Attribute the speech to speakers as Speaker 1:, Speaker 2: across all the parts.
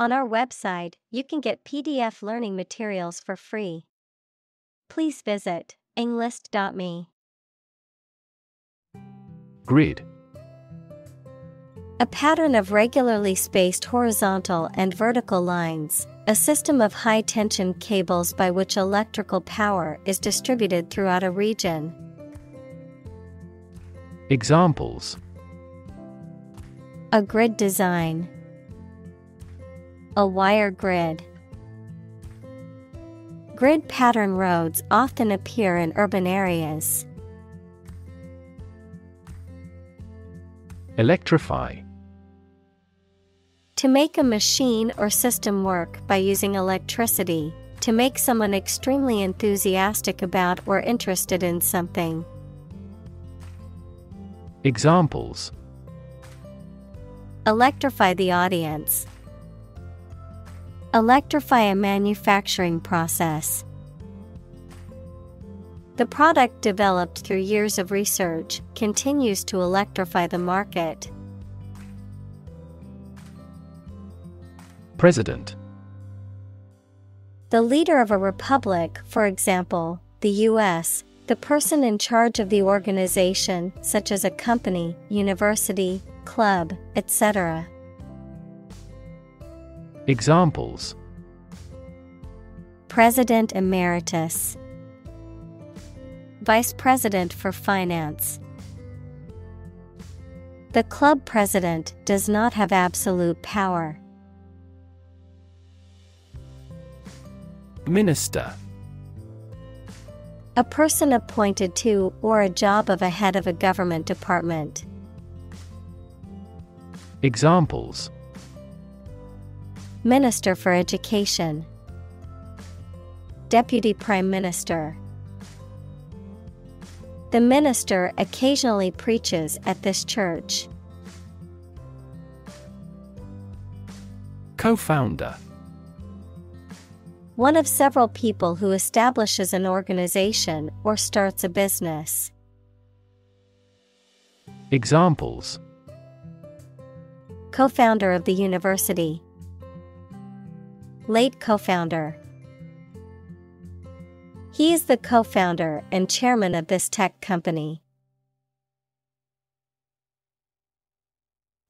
Speaker 1: On our website, you can get PDF learning materials for free. Please visit englist.me.
Speaker 2: Grid
Speaker 1: A pattern of regularly spaced horizontal and vertical lines, a system of high tension cables by which electrical power is distributed throughout a region.
Speaker 2: Examples
Speaker 1: A grid design. A wire grid. Grid pattern roads often appear in urban areas.
Speaker 2: Electrify
Speaker 1: To make a machine or system work by using electricity, to make someone extremely enthusiastic about or interested in something.
Speaker 2: Examples
Speaker 1: Electrify the audience. Electrify a manufacturing process. The product developed through years of research continues to electrify the market.
Speaker 2: President
Speaker 1: The leader of a republic, for example, the U.S., the person in charge of the organization, such as a company, university, club, etc.
Speaker 2: Examples.
Speaker 1: President Emeritus. Vice President for Finance. The club president does not have absolute power.
Speaker 2: Minister.
Speaker 1: A person appointed to or a job of a head of a government department.
Speaker 2: Examples
Speaker 1: Minister for Education Deputy Prime Minister The minister occasionally preaches at this church.
Speaker 2: Co founder
Speaker 1: One of several people who establishes an organization or starts a business.
Speaker 2: Examples
Speaker 1: Co founder of the university. Late co founder. He is the co founder and chairman of this tech company.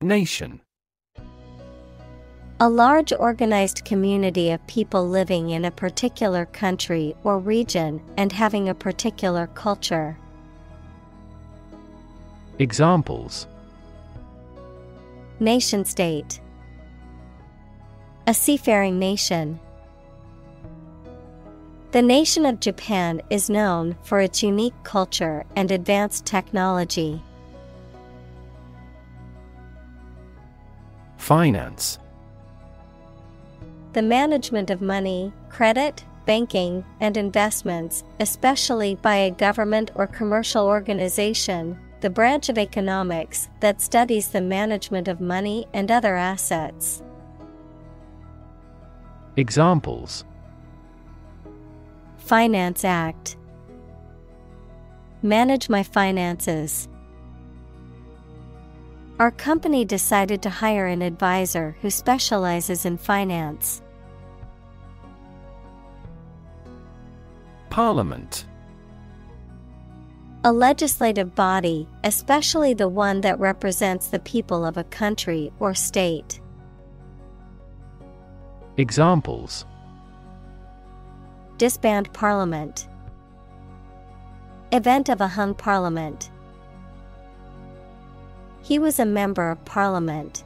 Speaker 2: Nation
Speaker 1: A large organized community of people living in a particular country or region and having a particular culture.
Speaker 2: Examples
Speaker 1: Nation state. A seafaring nation. The nation of Japan is known for its unique culture and advanced technology.
Speaker 2: Finance
Speaker 1: The management of money, credit, banking, and investments, especially by a government or commercial organization, the branch of economics that studies the management of money and other assets.
Speaker 2: Examples
Speaker 1: Finance Act Manage my finances. Our company decided to hire an advisor who specializes in finance.
Speaker 2: Parliament
Speaker 1: A legislative body, especially the one that represents the people of a country or state.
Speaker 2: Examples
Speaker 1: Disband parliament. Event of a hung parliament. He was a member of parliament.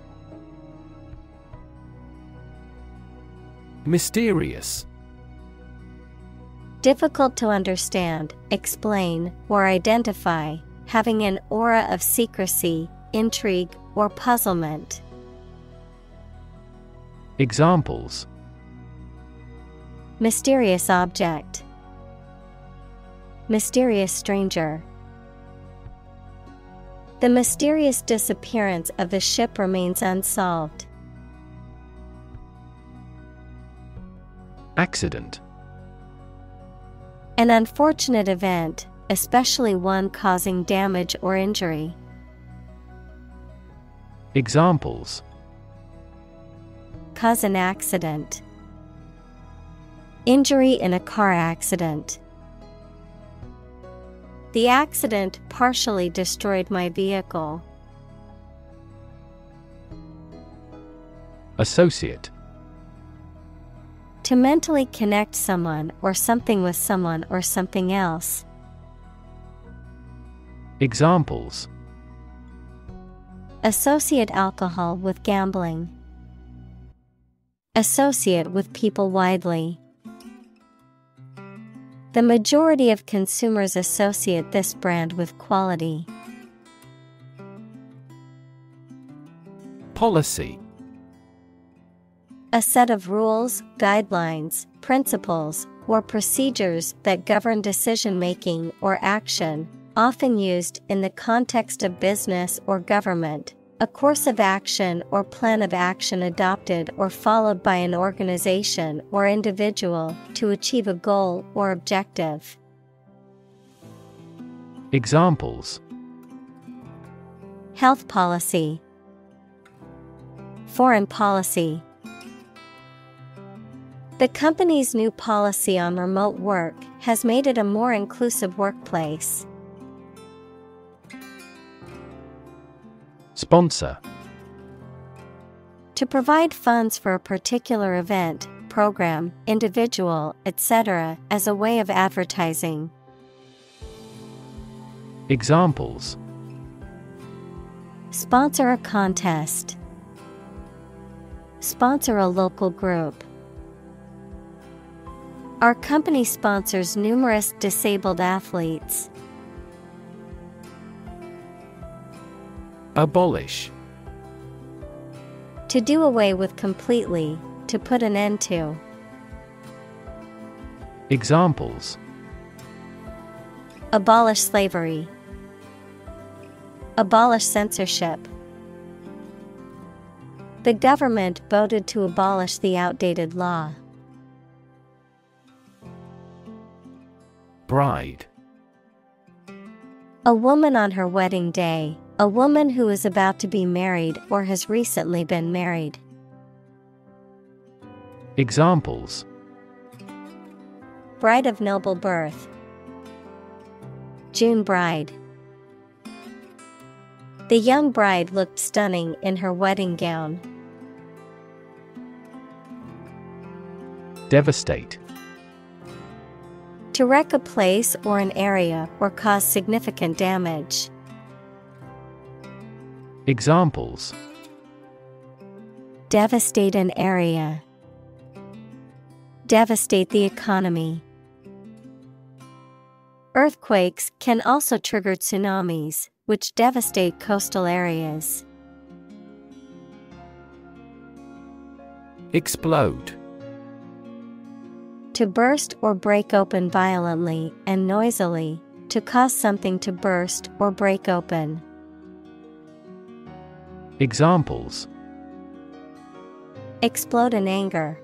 Speaker 2: Mysterious
Speaker 1: Difficult to understand, explain, or identify, having an aura of secrecy, intrigue, or puzzlement.
Speaker 2: Examples
Speaker 1: Mysterious object. Mysterious stranger. The mysterious disappearance of the ship remains unsolved.
Speaker 2: Accident
Speaker 1: An unfortunate event, especially one causing damage or injury.
Speaker 2: Examples
Speaker 1: cause an accident. Injury in a car accident. The accident partially destroyed my vehicle.
Speaker 2: Associate
Speaker 1: To mentally connect someone or something with someone or something else.
Speaker 2: Examples
Speaker 1: Associate alcohol with gambling. Associate with people widely. The majority of consumers associate this brand with quality.
Speaker 2: Policy
Speaker 1: A set of rules, guidelines, principles, or procedures that govern decision making or action, often used in the context of business or government. A course of action or plan of action adopted or followed by an organization or individual to achieve a goal or objective.
Speaker 2: Examples
Speaker 1: Health policy, Foreign policy. The company's new policy on remote work has made it a more inclusive workplace.
Speaker 2: Sponsor
Speaker 1: To provide funds for a particular event, program, individual, etc., as a way of advertising.
Speaker 2: Examples
Speaker 1: Sponsor a contest. Sponsor a local group. Our company sponsors numerous disabled athletes.
Speaker 2: Abolish
Speaker 1: To do away with completely, to put an end to.
Speaker 2: Examples
Speaker 1: Abolish slavery. Abolish censorship. The government voted to abolish the outdated law.
Speaker 2: Bride
Speaker 1: A woman on her wedding day, a woman who is about to be married or has recently been married.
Speaker 2: Examples
Speaker 1: Bride of noble birth. June bride. The young bride looked stunning in her wedding gown.
Speaker 2: Devastate
Speaker 1: To wreck a place or an area or cause significant damage.
Speaker 2: Examples
Speaker 1: Devastate an area. Devastate the economy. Earthquakes can also trigger tsunamis, which devastate coastal areas.
Speaker 2: Explode
Speaker 1: To burst or break open violently and noisily, to cause something to burst or break open.
Speaker 2: Examples
Speaker 1: Explode in anger.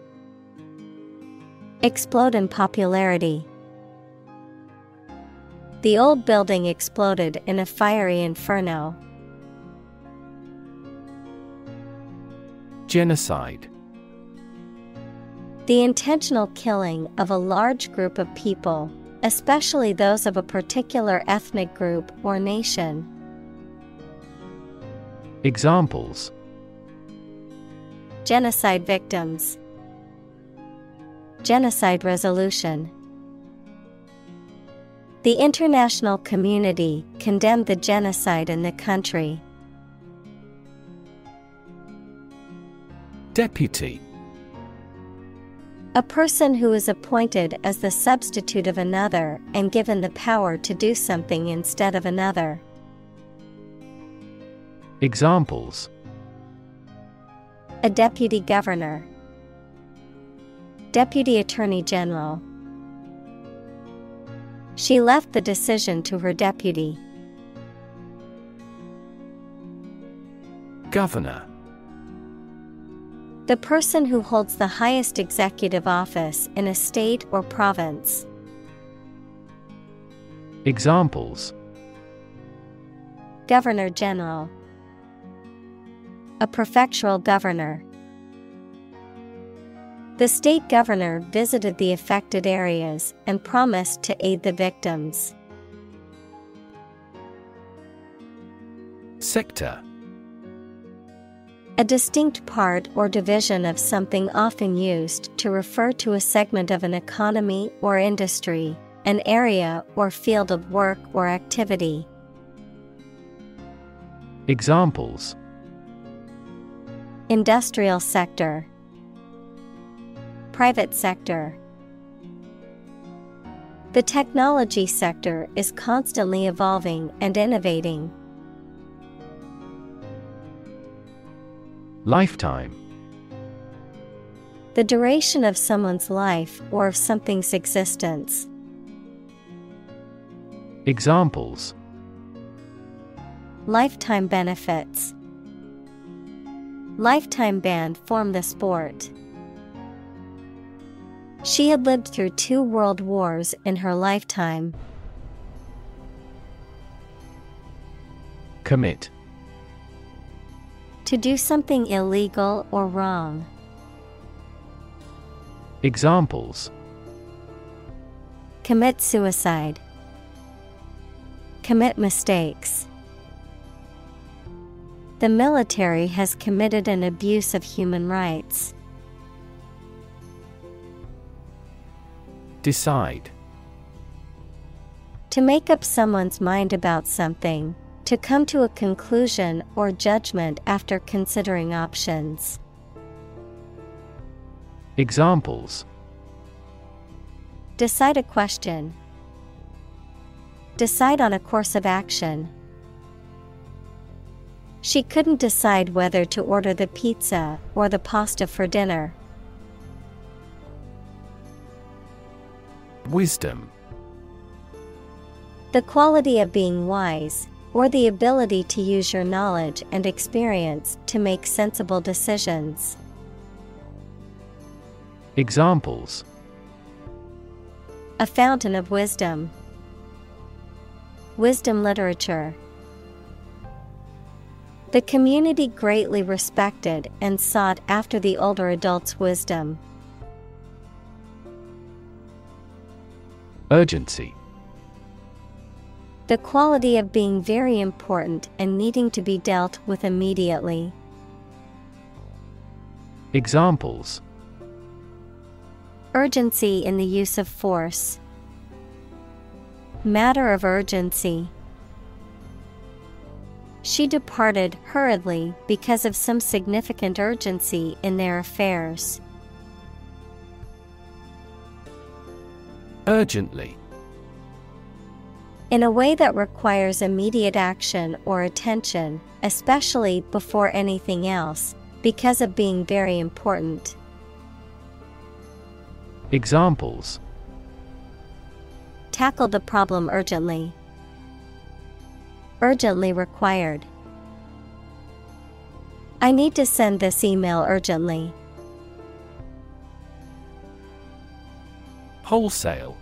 Speaker 1: Explode in popularity. The old building exploded in a fiery inferno.
Speaker 2: Genocide
Speaker 1: The intentional killing of a large group of people, especially those of a particular ethnic group or nation.
Speaker 2: Examples
Speaker 1: Genocide victims. Genocide resolution. The international community condemned the genocide in the country.
Speaker 2: Deputy
Speaker 1: A person who is appointed as the substitute of another and given the power to do something instead of another.
Speaker 2: Examples
Speaker 1: A deputy governor. Deputy Attorney General. She left the decision to her deputy.
Speaker 2: Governor
Speaker 1: The person who holds the highest executive office in a state or province.
Speaker 2: Examples
Speaker 1: Governor General. A prefectural governor. The state governor visited the affected areas and promised to aid the victims.
Speaker 2: Sector
Speaker 1: A distinct part or division of something often used to refer to a segment of an economy or industry, an area or field of work or activity.
Speaker 2: Examples
Speaker 1: Industrial sector, Private sector. The technology sector is constantly evolving and innovating.
Speaker 2: Lifetime
Speaker 1: The duration of someone's life or of something's existence.
Speaker 2: Examples
Speaker 1: Lifetime benefits. Lifetime ban form the sport. She had lived through two world wars in her lifetime.
Speaker 2: Commit
Speaker 1: To do something illegal or wrong.
Speaker 2: Examples
Speaker 1: Commit suicide. Commit mistakes. The military has committed an abuse of human rights.
Speaker 2: Decide
Speaker 1: To make up someone's mind about something, to come to a conclusion or judgment after considering options.
Speaker 2: Examples
Speaker 1: Decide a question. Decide on a course of action. She couldn't decide whether to order the pizza or the pasta for dinner.
Speaker 2: Wisdom
Speaker 1: The quality of being wise, or the ability to use your knowledge and experience to make sensible decisions.
Speaker 2: Examples
Speaker 1: A fountain of wisdom. Wisdom literature. The community greatly respected and sought after the older adult's wisdom.
Speaker 2: Urgency
Speaker 1: The quality of being very important and needing to be dealt with immediately.
Speaker 2: Examples
Speaker 1: Urgency in the use of force. Matter of urgency. She departed hurriedly because of some significant urgency in their affairs.
Speaker 2: Urgently
Speaker 1: In a way that requires immediate action or attention, especially before anything else, because of being very important.
Speaker 2: Examples
Speaker 1: Tackle the problem urgently. Urgently required. I need to send this email urgently.
Speaker 2: Wholesale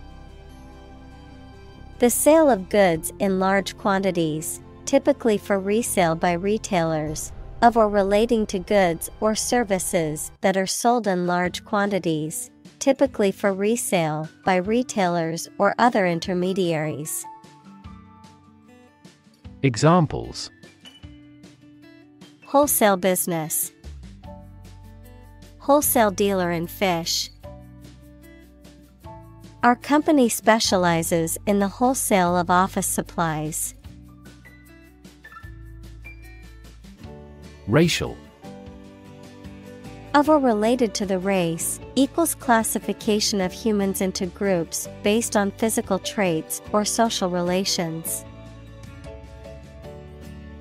Speaker 1: The sale of goods in large quantities, typically for resale by retailers, of or relating to goods or services that are sold in large quantities, typically for resale by retailers or other intermediaries.
Speaker 2: Examples
Speaker 1: Wholesale business, Wholesale dealer in fish. Our company specializes in the wholesale of office supplies.
Speaker 2: Racial
Speaker 1: Of or related to the race, equals classification of humans into groups based on physical traits or social relations.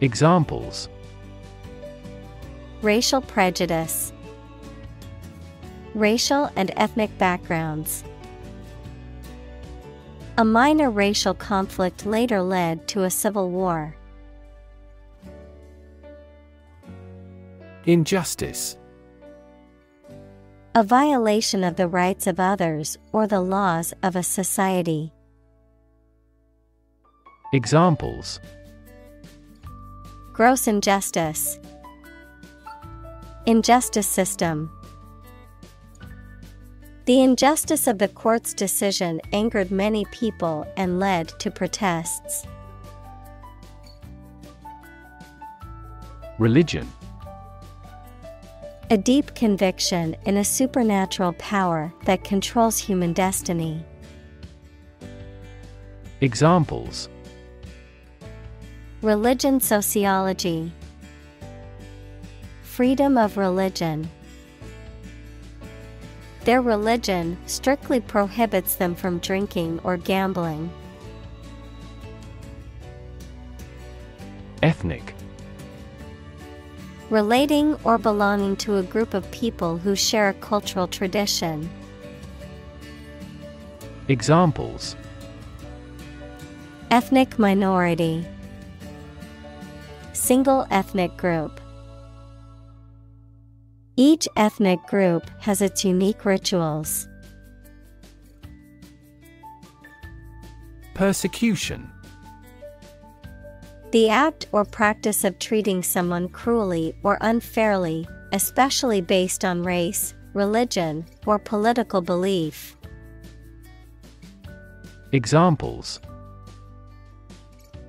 Speaker 2: Examples
Speaker 1: Racial prejudice, Racial and ethnic backgrounds. A minor racial conflict later led to a civil war.
Speaker 2: Injustice
Speaker 1: A violation of the rights of others or the laws of a society.
Speaker 2: Examples
Speaker 1: Gross injustice. Injustice system. The injustice of the court's decision angered many people and led to protests.
Speaker 2: Religion
Speaker 1: A deep conviction in a supernatural power that controls human destiny.
Speaker 2: Examples
Speaker 1: Religion sociology, Freedom of religion. Their religion strictly prohibits them from drinking or gambling.
Speaker 2: Ethnic
Speaker 1: Relating or belonging to a group of people who share a cultural tradition.
Speaker 2: Examples
Speaker 1: Ethnic minority, Single ethnic group. Each ethnic group has its unique rituals.
Speaker 2: Persecution
Speaker 1: The act or practice of treating someone cruelly or unfairly, especially based on race, religion, or political belief.
Speaker 2: Examples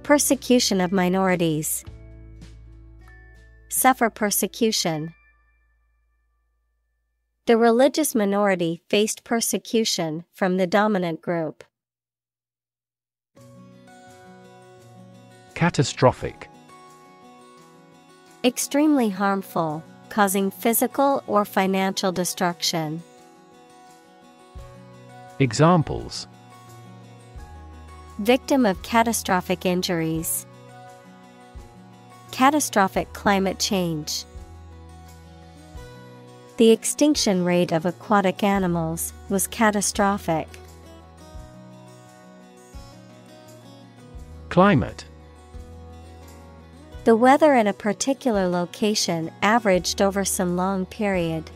Speaker 1: Persecution of minorities. Suffer persecution. The religious minority faced persecution from the dominant group.
Speaker 2: Catastrophic
Speaker 1: Extremely harmful, causing physical or financial destruction.
Speaker 2: Examples
Speaker 1: Victim of catastrophic injuries. Catastrophic climate change. The extinction rate of aquatic animals was catastrophic.
Speaker 2: Climate
Speaker 1: The weather in a particular location averaged over some long period.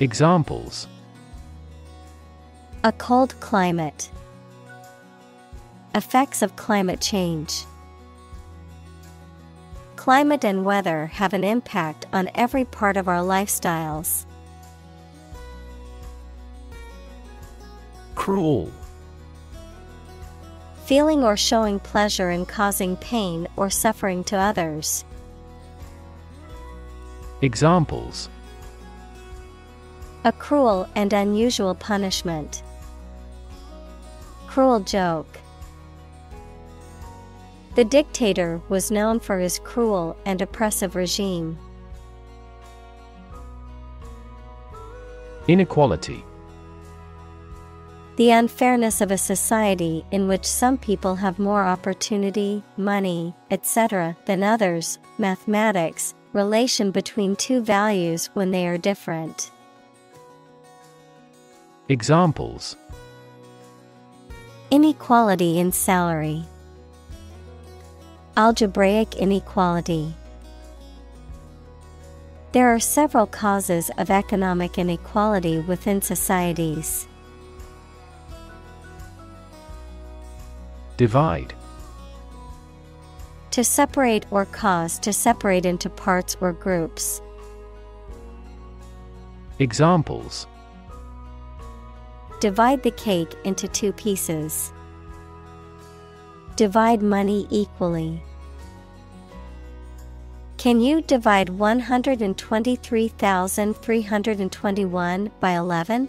Speaker 2: Examples
Speaker 1: A cold climate. Effects of climate change. Climate and weather have an impact on every part of our lifestyles.
Speaker 2: Cruel
Speaker 1: Feeling or showing pleasure in causing pain or suffering to others.
Speaker 2: Examples
Speaker 1: A cruel and unusual punishment. Cruel joke. The dictator was known for his cruel and oppressive regime.
Speaker 2: Inequality
Speaker 1: The unfairness of a society in which some people have more opportunity, money, etc., than others, mathematics, relation between two values when they are different.
Speaker 2: Examples
Speaker 1: Inequality in salary. Algebraic inequality. There are several causes of economic inequality within societies.
Speaker 2: Divide
Speaker 1: To separate or cause to separate into parts or groups.
Speaker 2: Examples
Speaker 1: Divide the cake into two pieces. Divide money equally. Can you divide 123,321 by 11?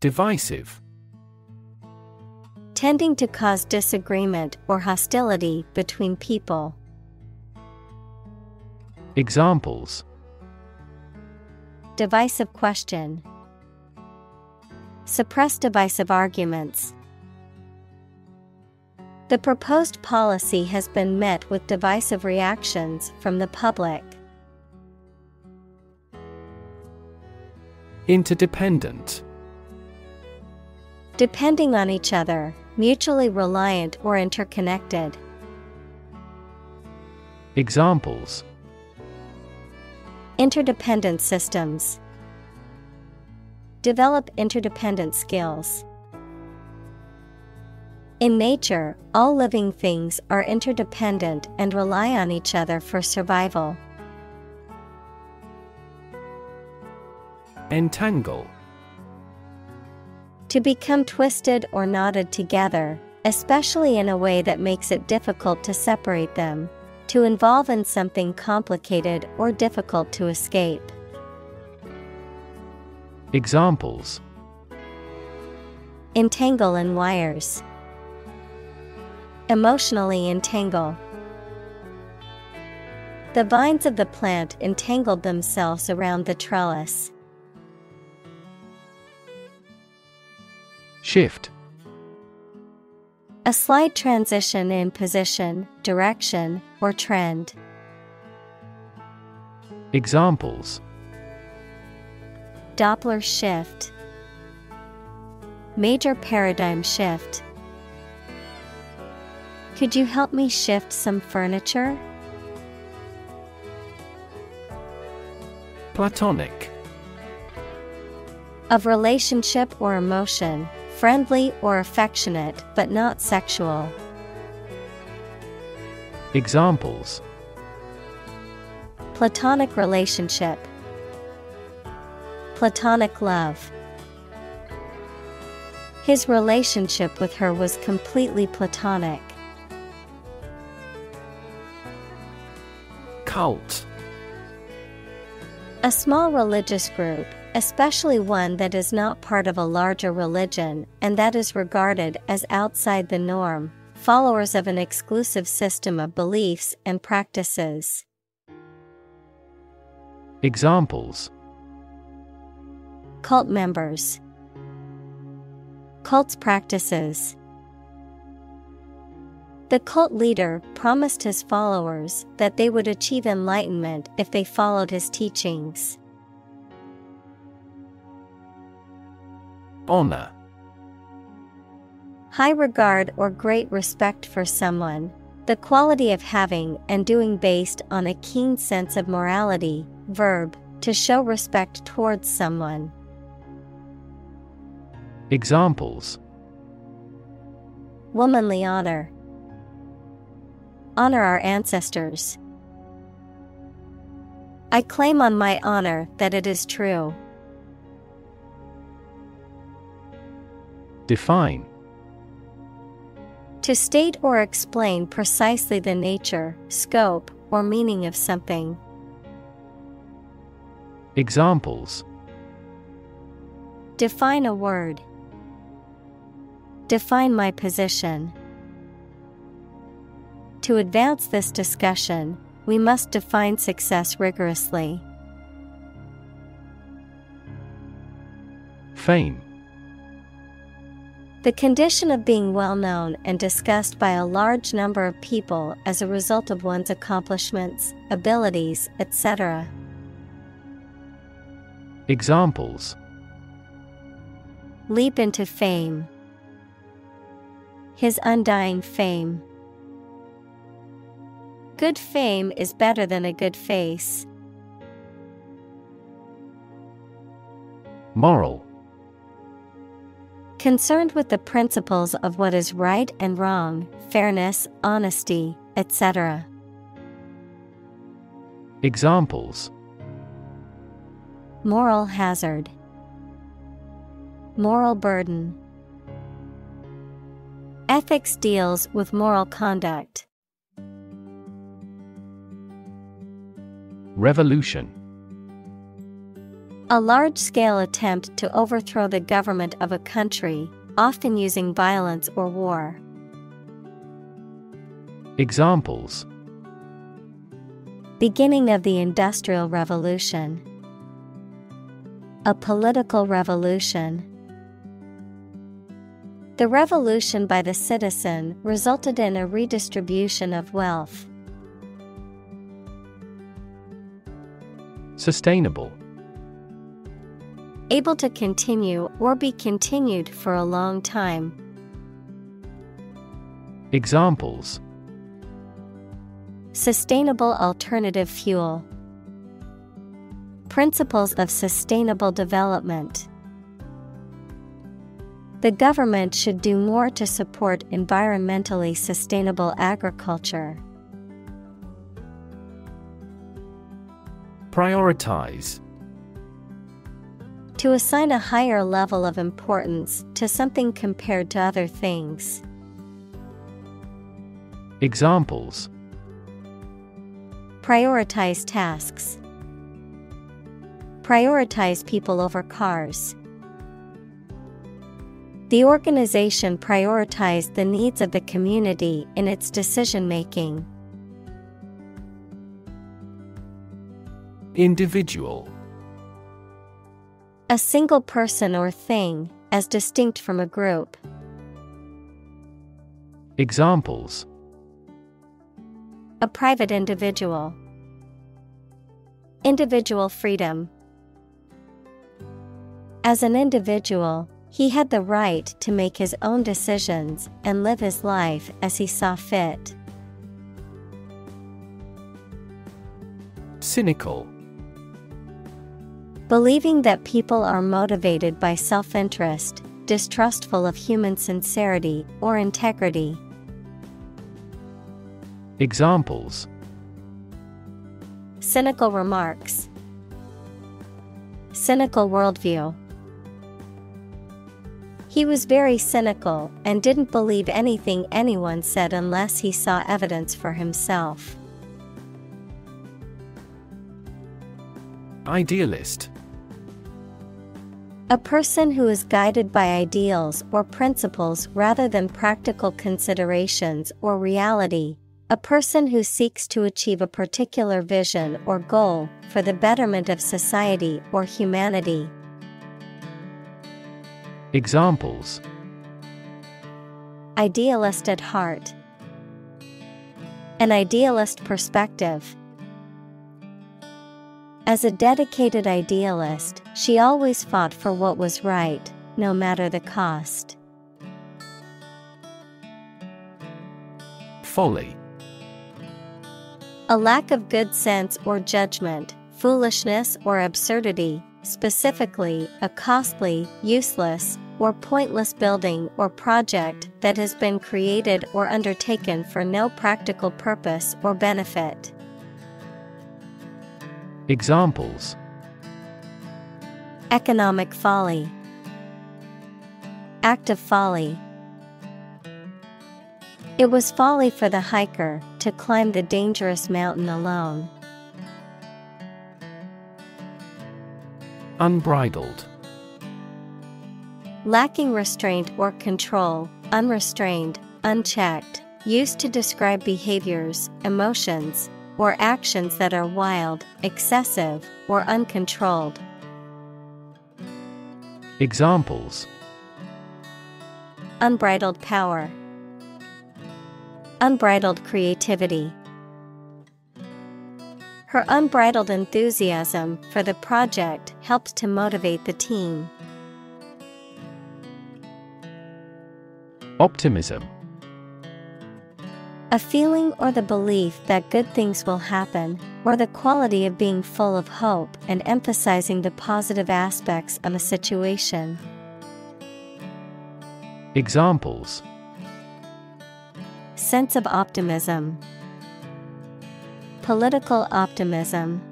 Speaker 2: Divisive
Speaker 1: Tending to cause disagreement or hostility between people.
Speaker 2: Examples
Speaker 1: Divisive question. Suppress divisive arguments. The proposed policy has been met with divisive reactions from the public.
Speaker 2: Interdependent
Speaker 1: Depending on each other, mutually reliant or interconnected.
Speaker 2: Examples
Speaker 1: Interdependent systems. Develop interdependent skills. In nature, all living things are interdependent and rely on each other for survival.
Speaker 2: Entangle.
Speaker 1: To become twisted or knotted together, especially in a way that makes it difficult to separate them. To involve in something complicated or difficult to escape.
Speaker 2: Examples
Speaker 1: Entangle in wires. Emotionally entangle. The vines of the plant entangled themselves around the trellis.
Speaker 2: Shift.
Speaker 1: A slight transition in position, direction, or trend.
Speaker 2: Examples
Speaker 1: Doppler shift. Major paradigm shift. Could you help me shift some furniture?
Speaker 2: Platonic.
Speaker 1: Of relationship or emotion, friendly or affectionate but not sexual.
Speaker 2: Examples
Speaker 1: Platonic relationship. Platonic love. His relationship with her was completely platonic.
Speaker 2: Cult.
Speaker 1: A small religious group, especially one that is not part of a larger religion and that is regarded as outside the norm, followers of an exclusive system of beliefs and practices.
Speaker 2: Examples
Speaker 1: Cult members, Cult's practices. The cult leader promised his followers that they would achieve enlightenment if they followed his teachings.
Speaker 2: Honor.
Speaker 1: High regard or great respect for someone, the quality of having and doing based on a keen sense of morality, verb, to show respect towards someone.
Speaker 2: Examples
Speaker 1: Womanly honor. Honor our ancestors. I claim on my honor that it is true.
Speaker 2: Define.
Speaker 1: To state or explain precisely the nature, scope, or meaning of something.
Speaker 2: Examples
Speaker 1: Define a word. Define my position. To advance this discussion, we must define success rigorously.
Speaker 2: Fame.
Speaker 1: The condition of being well known and discussed by a large number of people as a result of one's accomplishments, abilities, etc.
Speaker 2: Examples
Speaker 1: Leap into fame. His undying fame. Good fame is better than a good face.
Speaker 2: Moral.
Speaker 1: Concerned with the principles of what is right and wrong, fairness, honesty, etc.
Speaker 2: Examples
Speaker 1: Moral hazard, Moral burden. Ethics deals with moral conduct.
Speaker 2: Revolution.
Speaker 1: A large scale attempt to overthrow the government of a country, often using violence or war.
Speaker 2: Examples
Speaker 1: Beginning of the Industrial Revolution. A political revolution. The revolution by the citizen resulted in a redistribution of wealth.
Speaker 2: Sustainable.
Speaker 1: Able to continue or be continued for a long time.
Speaker 2: Examples
Speaker 1: Sustainable alternative fuel. Principles of sustainable development. The government should do more to support environmentally sustainable agriculture.
Speaker 2: Prioritize.
Speaker 1: To assign a higher level of importance to something compared to other things.
Speaker 2: Examples
Speaker 1: Prioritize tasks. Prioritize people over cars. The organization prioritized the needs of the community in its decision making.
Speaker 2: Individual
Speaker 1: A single person or thing, as distinct from a group.
Speaker 2: Examples
Speaker 1: A private individual. Individual freedom. As an individual, he had the right to make his own decisions and live his life as he saw fit.
Speaker 2: Cynical
Speaker 1: Believing that people are motivated by self interest, distrustful of human sincerity or integrity.
Speaker 2: Examples
Speaker 1: Cynical remarks, Cynical worldview. He was very cynical and didn't believe anything anyone said unless he saw evidence for himself.
Speaker 2: Idealist
Speaker 1: A person who is guided by ideals or principles rather than practical considerations or reality. A person who seeks to achieve a particular vision or goal for the betterment of society or humanity.
Speaker 2: Examples
Speaker 1: Idealist at heart. An idealist perspective. As a dedicated idealist, she always fought for what was right, no matter the cost.
Speaker 2: Folly
Speaker 1: A lack of good sense or judgment, foolishness or absurdity, specifically, a costly, useless, or pointless building or project that has been created or undertaken for no practical purpose or benefit.
Speaker 2: Examples
Speaker 1: Economic folly, Act of folly. It was folly for the hiker to climb the dangerous mountain alone.
Speaker 2: Unbridled
Speaker 1: Lacking restraint or control, unrestrained, unchecked, used to describe behaviors, emotions, or actions that are wild, excessive, or uncontrolled.
Speaker 2: Examples
Speaker 1: Unbridled power, Unbridled creativity. Her unbridled enthusiasm for the project helped to motivate the team.
Speaker 2: Optimism
Speaker 1: A feeling or the belief that good things will happen, or the quality of being full of hope and emphasizing the positive aspects of a situation.
Speaker 2: Examples
Speaker 1: Sense of optimism, Political optimism.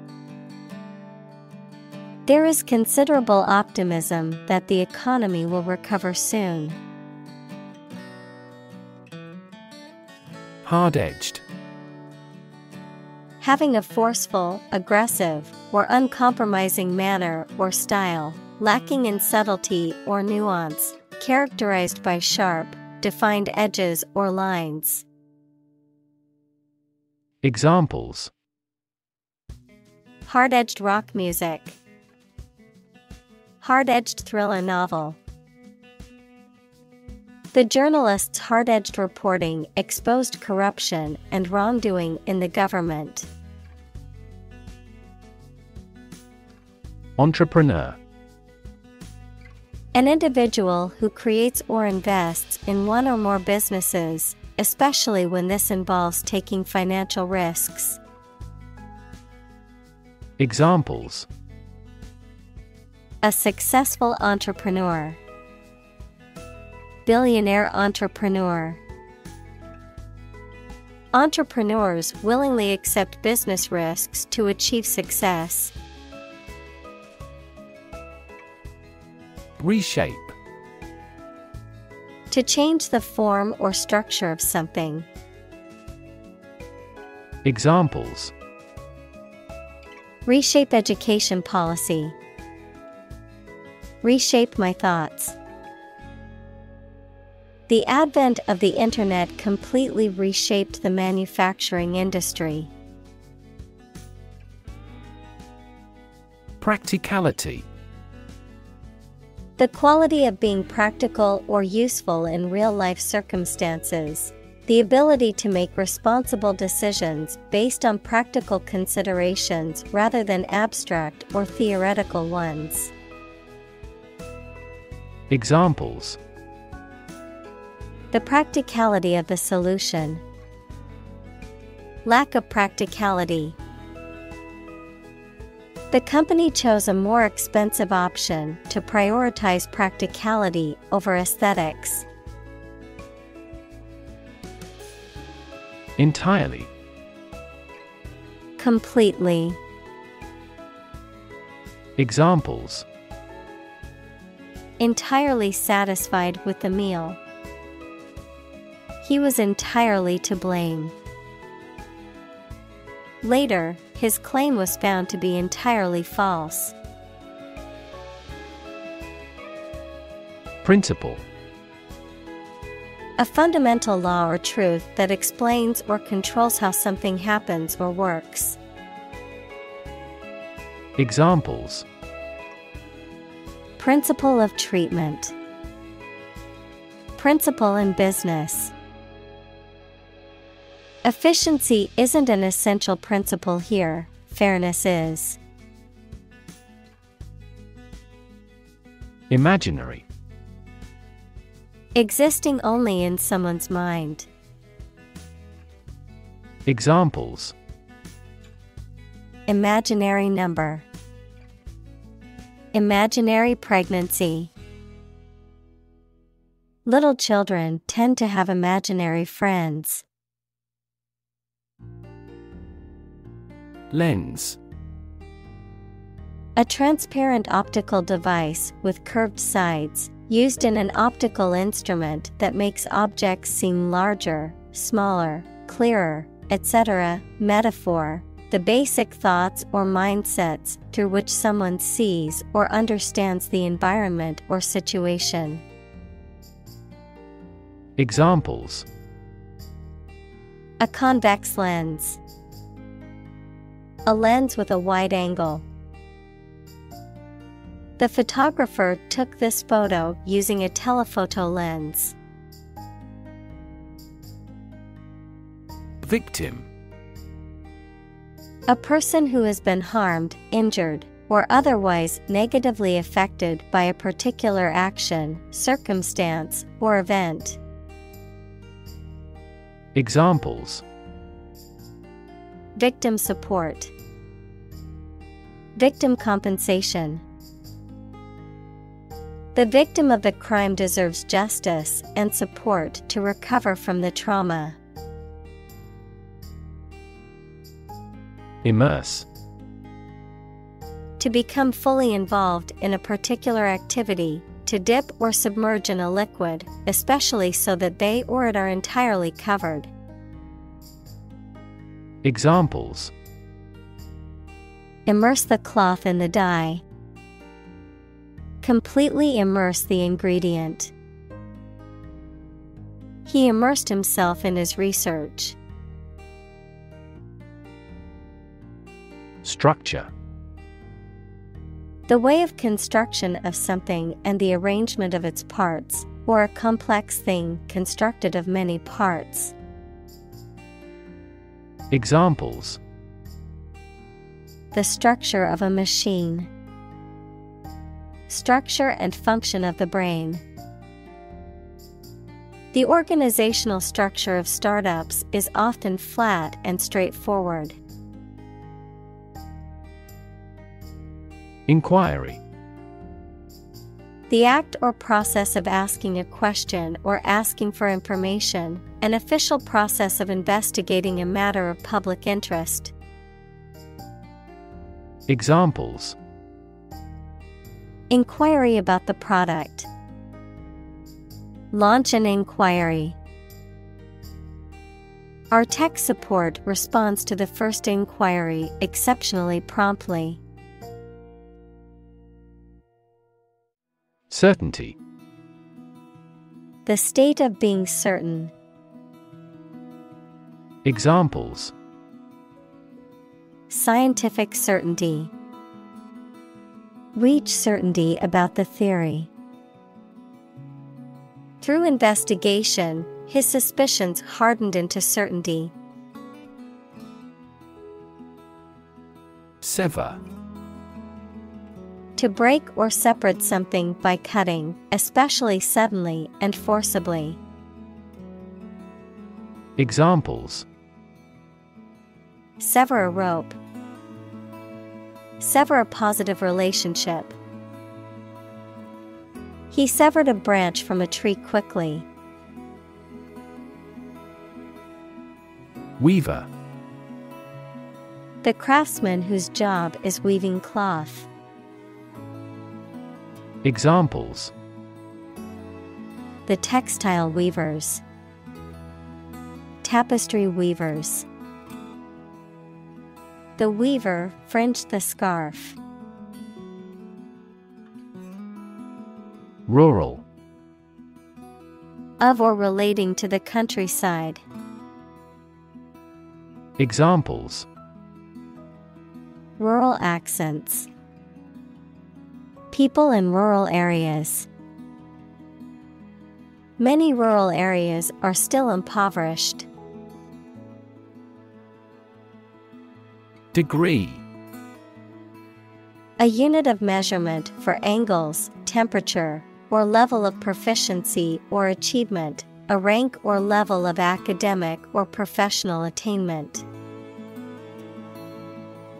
Speaker 1: There is considerable optimism that the economy will recover soon.
Speaker 2: Hard edged
Speaker 1: Having a forceful, aggressive, or uncompromising manner or style, lacking in subtlety or nuance, characterized by sharp, defined edges or lines.
Speaker 2: Examples
Speaker 1: Hard edged rock music, Hard edged thriller novel. The journalist's hard edged reporting exposed corruption and wrongdoing in the government.
Speaker 2: Entrepreneur
Speaker 1: An individual who creates or invests in one or more businesses, especially when this involves taking financial risks.
Speaker 2: Examples
Speaker 1: A successful entrepreneur, Billionaire entrepreneur. Entrepreneurs willingly accept business risks to achieve success.
Speaker 2: Reshape.
Speaker 1: To change the form or structure of something.
Speaker 2: Examples
Speaker 1: Reshape education policy. Reshape my thoughts. The advent of the Internet completely reshaped the manufacturing industry.
Speaker 2: Practicality
Speaker 1: The quality of being practical or useful in real life circumstances. The ability to make responsible decisions based on practical considerations rather than abstract or theoretical ones.
Speaker 2: Examples
Speaker 1: The practicality of the solution. Lack of practicality. The company chose a more expensive option to prioritize practicality over aesthetics.
Speaker 2: Entirely.
Speaker 1: Completely.
Speaker 2: Examples
Speaker 1: Entirely satisfied with the meal. He was entirely to blame. Later, his claim was found to be entirely false.
Speaker 2: Principle
Speaker 1: A fundamental law or truth that explains or controls how something happens or works.
Speaker 2: Examples
Speaker 1: Principle of treatment. Principle in business. Efficiency isn't an essential principle here, fairness is.
Speaker 2: Imaginary
Speaker 1: Existing only in someone's mind.
Speaker 2: Examples
Speaker 1: Imaginary number. Imaginary pregnancy. Little children tend to have imaginary friends.
Speaker 2: Lens
Speaker 1: A transparent optical device with curved sides, used in an optical instrument that makes objects seem larger, smaller, clearer, etc. Metaphor The basic thoughts or mindsets through which someone sees or understands the environment or situation.
Speaker 2: Examples
Speaker 1: A convex lens. A lens with a wide angle. The photographer took this photo using a telephoto lens.
Speaker 2: Victim
Speaker 1: A person who has been harmed, injured, or otherwise negatively affected by a particular action, circumstance, or event.
Speaker 2: Examples
Speaker 1: Victim support, Victim compensation. The victim of the crime deserves justice and support to recover from the trauma.
Speaker 2: Immerse
Speaker 1: To become fully involved in a particular activity, to dip or submerge in a liquid, especially so that they or it are entirely covered.
Speaker 2: Examples
Speaker 1: Immerse the cloth in the dye. Completely immerse the ingredient. He immersed himself in his research.
Speaker 2: Structure
Speaker 1: The way of construction of something and the arrangement of its parts, or a complex thing constructed of many parts.
Speaker 2: Examples
Speaker 1: The structure of a machine. Structure and function of the brain. The organizational structure of startups is often flat and straightforward.
Speaker 2: Inquiry
Speaker 1: The act or process of asking a question or asking for information, an official process of investigating a matter of public interest.
Speaker 2: Examples
Speaker 1: Inquiry about the product. Launch an inquiry. Our tech support responds to the first inquiry exceptionally promptly.
Speaker 2: Certainty.
Speaker 1: The state of being certain.
Speaker 2: Examples
Speaker 1: Scientific certainty. Reach certainty about the theory. Through investigation, his suspicions hardened into certainty.
Speaker 2: Sever.
Speaker 1: To break or separate something by cutting, especially suddenly and forcibly.
Speaker 2: Examples
Speaker 1: Sever a rope. Sever a positive relationship. He severed a branch from a tree quickly.
Speaker 2: Weaver.
Speaker 1: The craftsman whose job is weaving cloth.
Speaker 2: Examples
Speaker 1: The textile weavers. Tapestry weavers. The weaver fringed the scarf.
Speaker 2: Rural.
Speaker 1: Of or relating to the countryside.
Speaker 2: Examples
Speaker 1: Rural accents. People in rural areas. Many rural areas are still impoverished.
Speaker 2: Degree.
Speaker 1: A unit of measurement for angles, temperature, or level of proficiency or achievement, a rank or level of academic or professional attainment.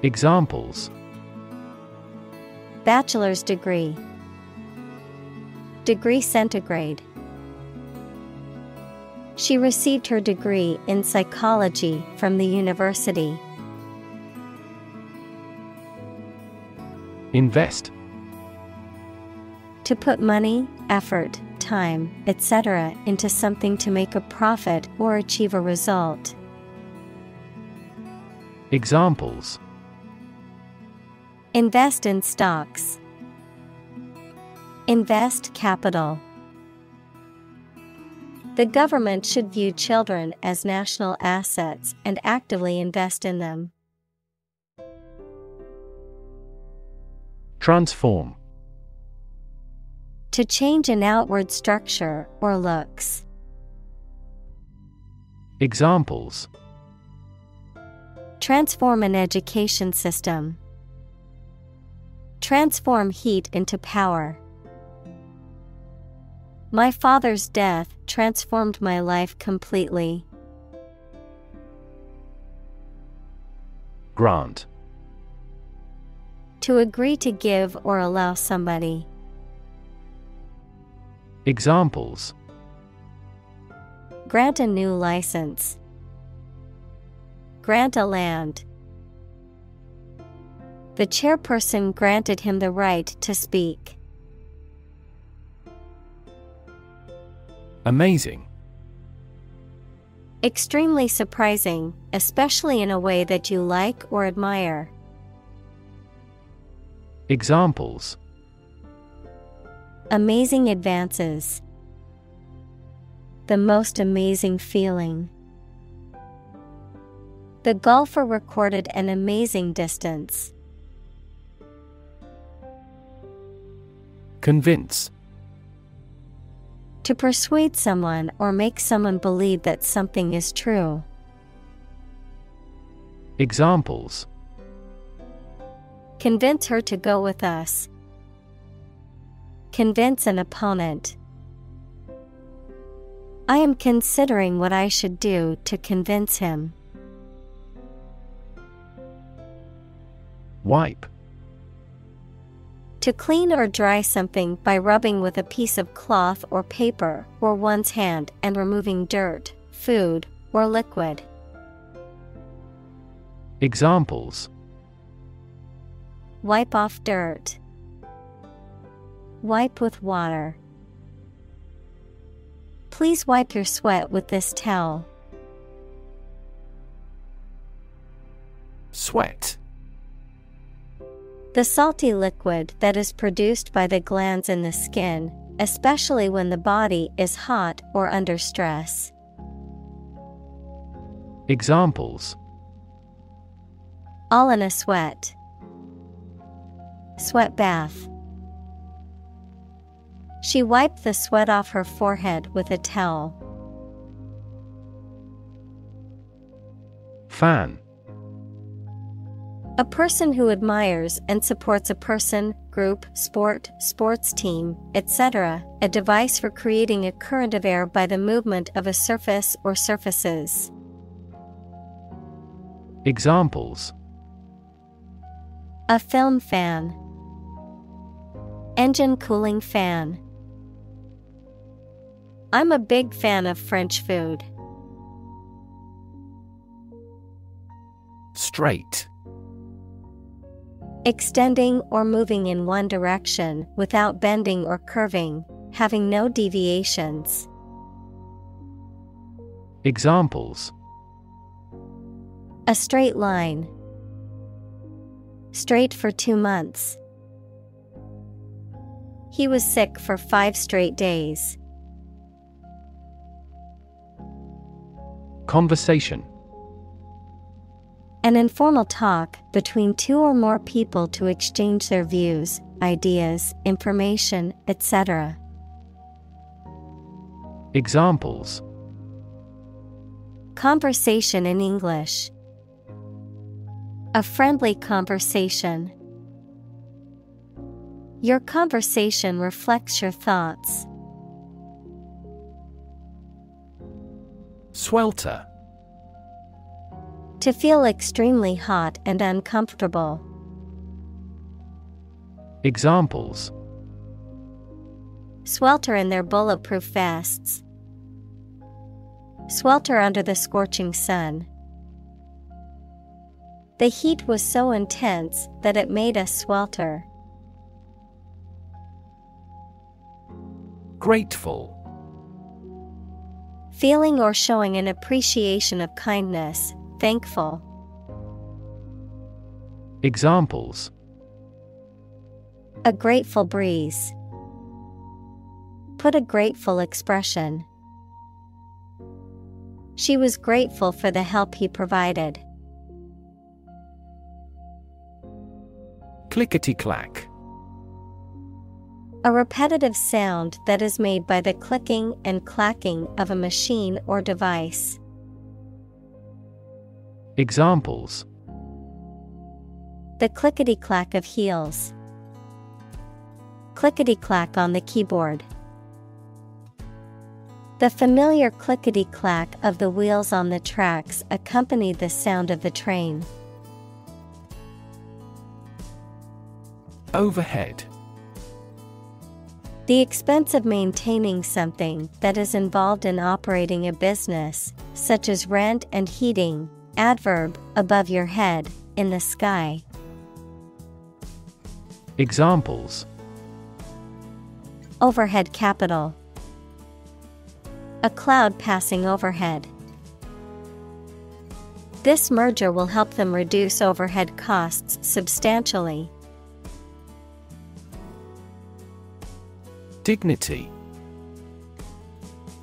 Speaker 2: Examples
Speaker 1: Bachelor's degree, Degree centigrade. She received her degree in psychology from the university.
Speaker 2: Invest.
Speaker 1: To put money, effort, time, etc. into something to make a profit or achieve a result.
Speaker 2: Examples
Speaker 1: Invest in stocks. Invest capital. The government should view children as national assets and actively invest in them.
Speaker 2: Transform.
Speaker 1: To change an outward structure or looks.
Speaker 2: Examples
Speaker 1: Transform an education system. Transform heat into power. My father's death transformed my life completely.
Speaker 2: Grant.
Speaker 1: To agree to give or allow somebody.
Speaker 2: Examples
Speaker 1: Grant a new license. Grant a land. The chairperson granted him the right to speak.
Speaker 2: Amazing.
Speaker 1: Extremely surprising, especially in a way that you like or admire.
Speaker 2: Examples
Speaker 1: Amazing advances. The most amazing feeling. The golfer recorded an amazing distance.
Speaker 2: Convince.
Speaker 1: To persuade someone or make someone believe that something is true.
Speaker 2: Examples
Speaker 1: Convince her to go with us. Convince an opponent. I am considering what I should do to convince him.
Speaker 2: Wipe.
Speaker 1: To clean or dry something by rubbing with a piece of cloth or paper or one's hand and removing dirt, food, or liquid.
Speaker 2: Examples
Speaker 1: Wipe off dirt. Wipe with water. Please wipe your sweat with this towel.
Speaker 2: Sweat.
Speaker 1: The salty liquid that is produced by the glands in the skin, especially when the body is hot or under stress.
Speaker 2: Examples
Speaker 1: All in a sweat. Sweat bath. She wiped the sweat off her forehead with a towel.
Speaker 2: Fan.
Speaker 1: A person who admires and supports a person, group, sport, sports team, etc., a device for creating a current of air by the movement of a surface or surfaces.
Speaker 2: Examples
Speaker 1: A film fan, Engine cooling fan. I'm a big fan of French food.
Speaker 2: Straight.
Speaker 1: Extending or moving in one direction without bending or curving, having no deviations.
Speaker 2: Examples
Speaker 1: A straight line. Straight for two months. He was sick for five straight days.
Speaker 2: Conversation.
Speaker 1: An informal talk between two or more people to exchange their views, ideas, information, etc.
Speaker 2: Examples
Speaker 1: Conversation in English. A friendly conversation. Your conversation reflects your thoughts.
Speaker 2: Swelter.
Speaker 1: To feel extremely hot and uncomfortable.
Speaker 2: Examples
Speaker 1: Swelter in their bulletproof vests. Swelter under the scorching sun. The heat was so intense that it made us swelter.
Speaker 2: Grateful.
Speaker 1: Feeling or showing an appreciation of kindness, thankful.
Speaker 2: Examples
Speaker 1: A grateful breeze. Put a grateful expression. She was grateful for the help he provided.
Speaker 2: Clickety clack.
Speaker 1: A repetitive sound that is made by the clicking and clacking of a machine or device.
Speaker 2: Examples
Speaker 1: The clickety clack of heels. Clickety clack on the keyboard. The familiar clickety clack of the wheels on the tracks accompanied the sound of the train.
Speaker 2: Overhead.
Speaker 1: The expense of maintaining something that is involved in operating a business, such as rent and heating, adverb, above your head, in the sky.
Speaker 2: Examples
Speaker 1: Overhead capital. A cloud passing overhead. This merger will help them reduce overhead costs substantially.
Speaker 2: Dignity.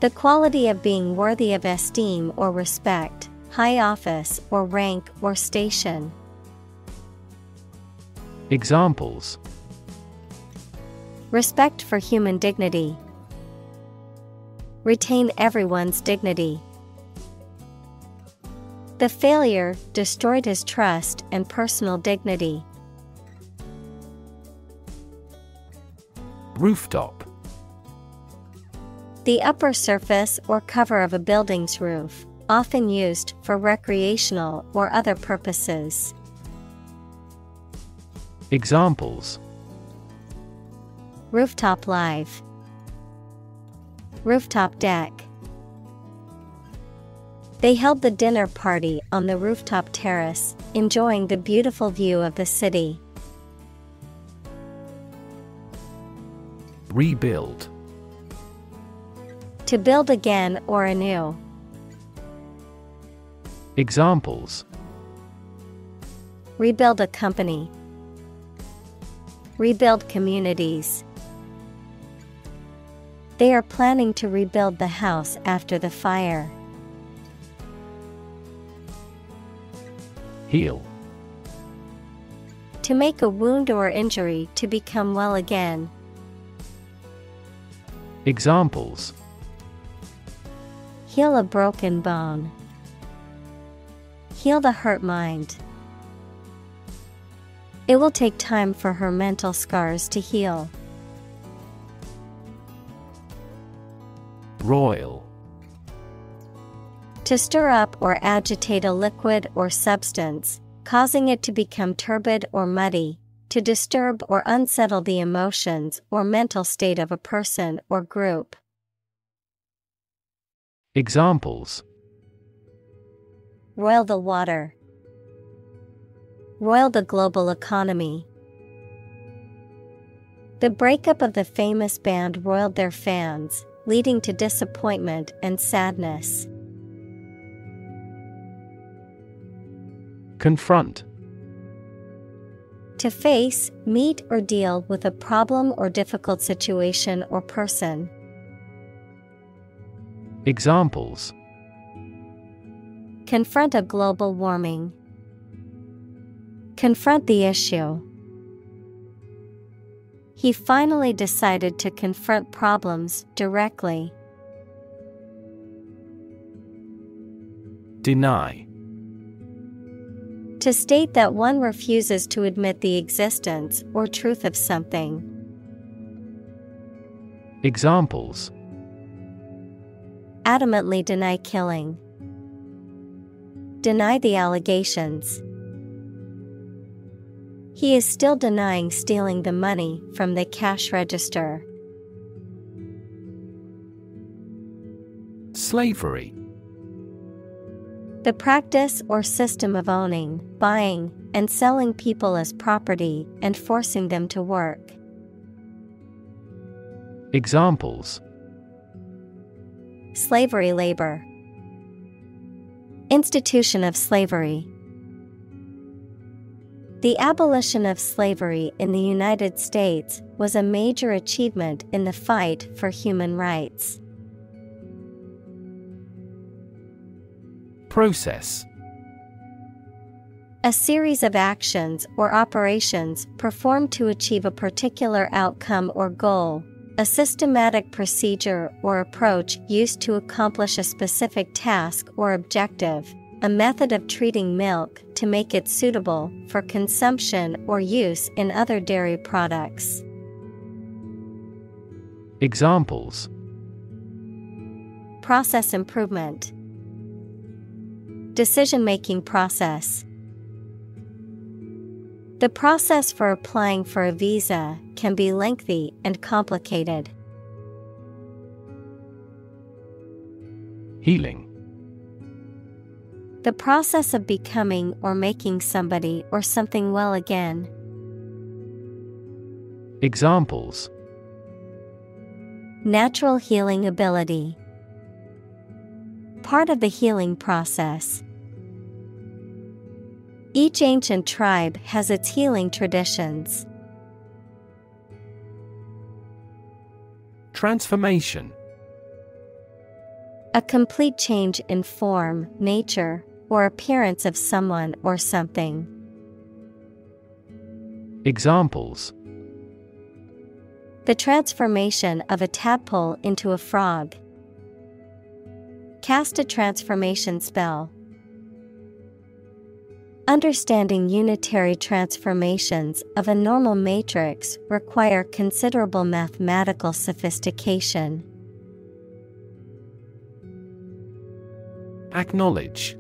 Speaker 1: The quality of being worthy of esteem or respect, high office or rank or station.
Speaker 2: Examples
Speaker 1: Respect for human dignity. Retain everyone's dignity. The failure destroyed his trust and personal dignity.
Speaker 2: Rooftop.
Speaker 1: The upper surface or cover of a building's roof, often used for recreational or other purposes.
Speaker 2: Examples
Speaker 1: Rooftop Live, Rooftop Deck. They held the dinner party on the rooftop terrace, enjoying the beautiful view of the city.
Speaker 2: Rebuild.
Speaker 1: To build again or anew.
Speaker 2: Examples
Speaker 1: Rebuild a company. Rebuild communities. They are planning to rebuild the house after the fire.
Speaker 2: Heal.
Speaker 1: To make a wound or injury to become well again.
Speaker 2: Examples
Speaker 1: Heal a broken bone. Heal the hurt mind. It will take time for her mental scars to heal.
Speaker 2: Roil.
Speaker 1: To stir up or agitate a liquid or substance, causing it to become turbid or muddy, to disturb or unsettle the emotions or mental state of a person or group.
Speaker 2: Examples
Speaker 1: Roil the water. Roil the global economy. The breakup of the famous band roiled their fans, leading to disappointment and sadness.
Speaker 2: Confront.
Speaker 1: To face, meet, or deal with a problem or difficult situation or person.
Speaker 2: Examples
Speaker 1: Confront a global warming. Confront the issue. He finally decided to confront problems directly.
Speaker 2: Deny.
Speaker 1: To state that one refuses to admit the existence or truth of something.
Speaker 2: Examples
Speaker 1: Adamantly deny killing. Deny the allegations. He is still denying stealing the money from the cash register.
Speaker 2: Slavery.
Speaker 1: The practice or system of owning, buying, and selling people as property and forcing them to work.
Speaker 2: Examples
Speaker 1: Slavery labor. Institution of slavery. The abolition of slavery in the United States was a major achievement in the fight for human rights.
Speaker 2: Process
Speaker 1: A series of actions or operations performed to achieve a particular outcome or goal. A systematic procedure or approach used to accomplish a specific task or objective. A method of treating milk to make it suitable for consumption or use in other dairy products.
Speaker 2: Examples
Speaker 1: Process improvement, Decision making process. The process for applying for a visa can be lengthy and complicated.
Speaker 2: Healing.
Speaker 1: The process of becoming or making somebody or something well again.
Speaker 2: Examples
Speaker 1: Natural healing ability. Part of the healing process. Each ancient tribe has its healing traditions.
Speaker 2: Transformation.
Speaker 1: A complete change in form, nature, or appearance of someone or something.
Speaker 2: Examples
Speaker 1: The transformation of a tadpole into a frog. Cast a transformation spell. Understanding unitary transformations of a normal matrix require considerable mathematical sophistication.
Speaker 2: Acknowledge.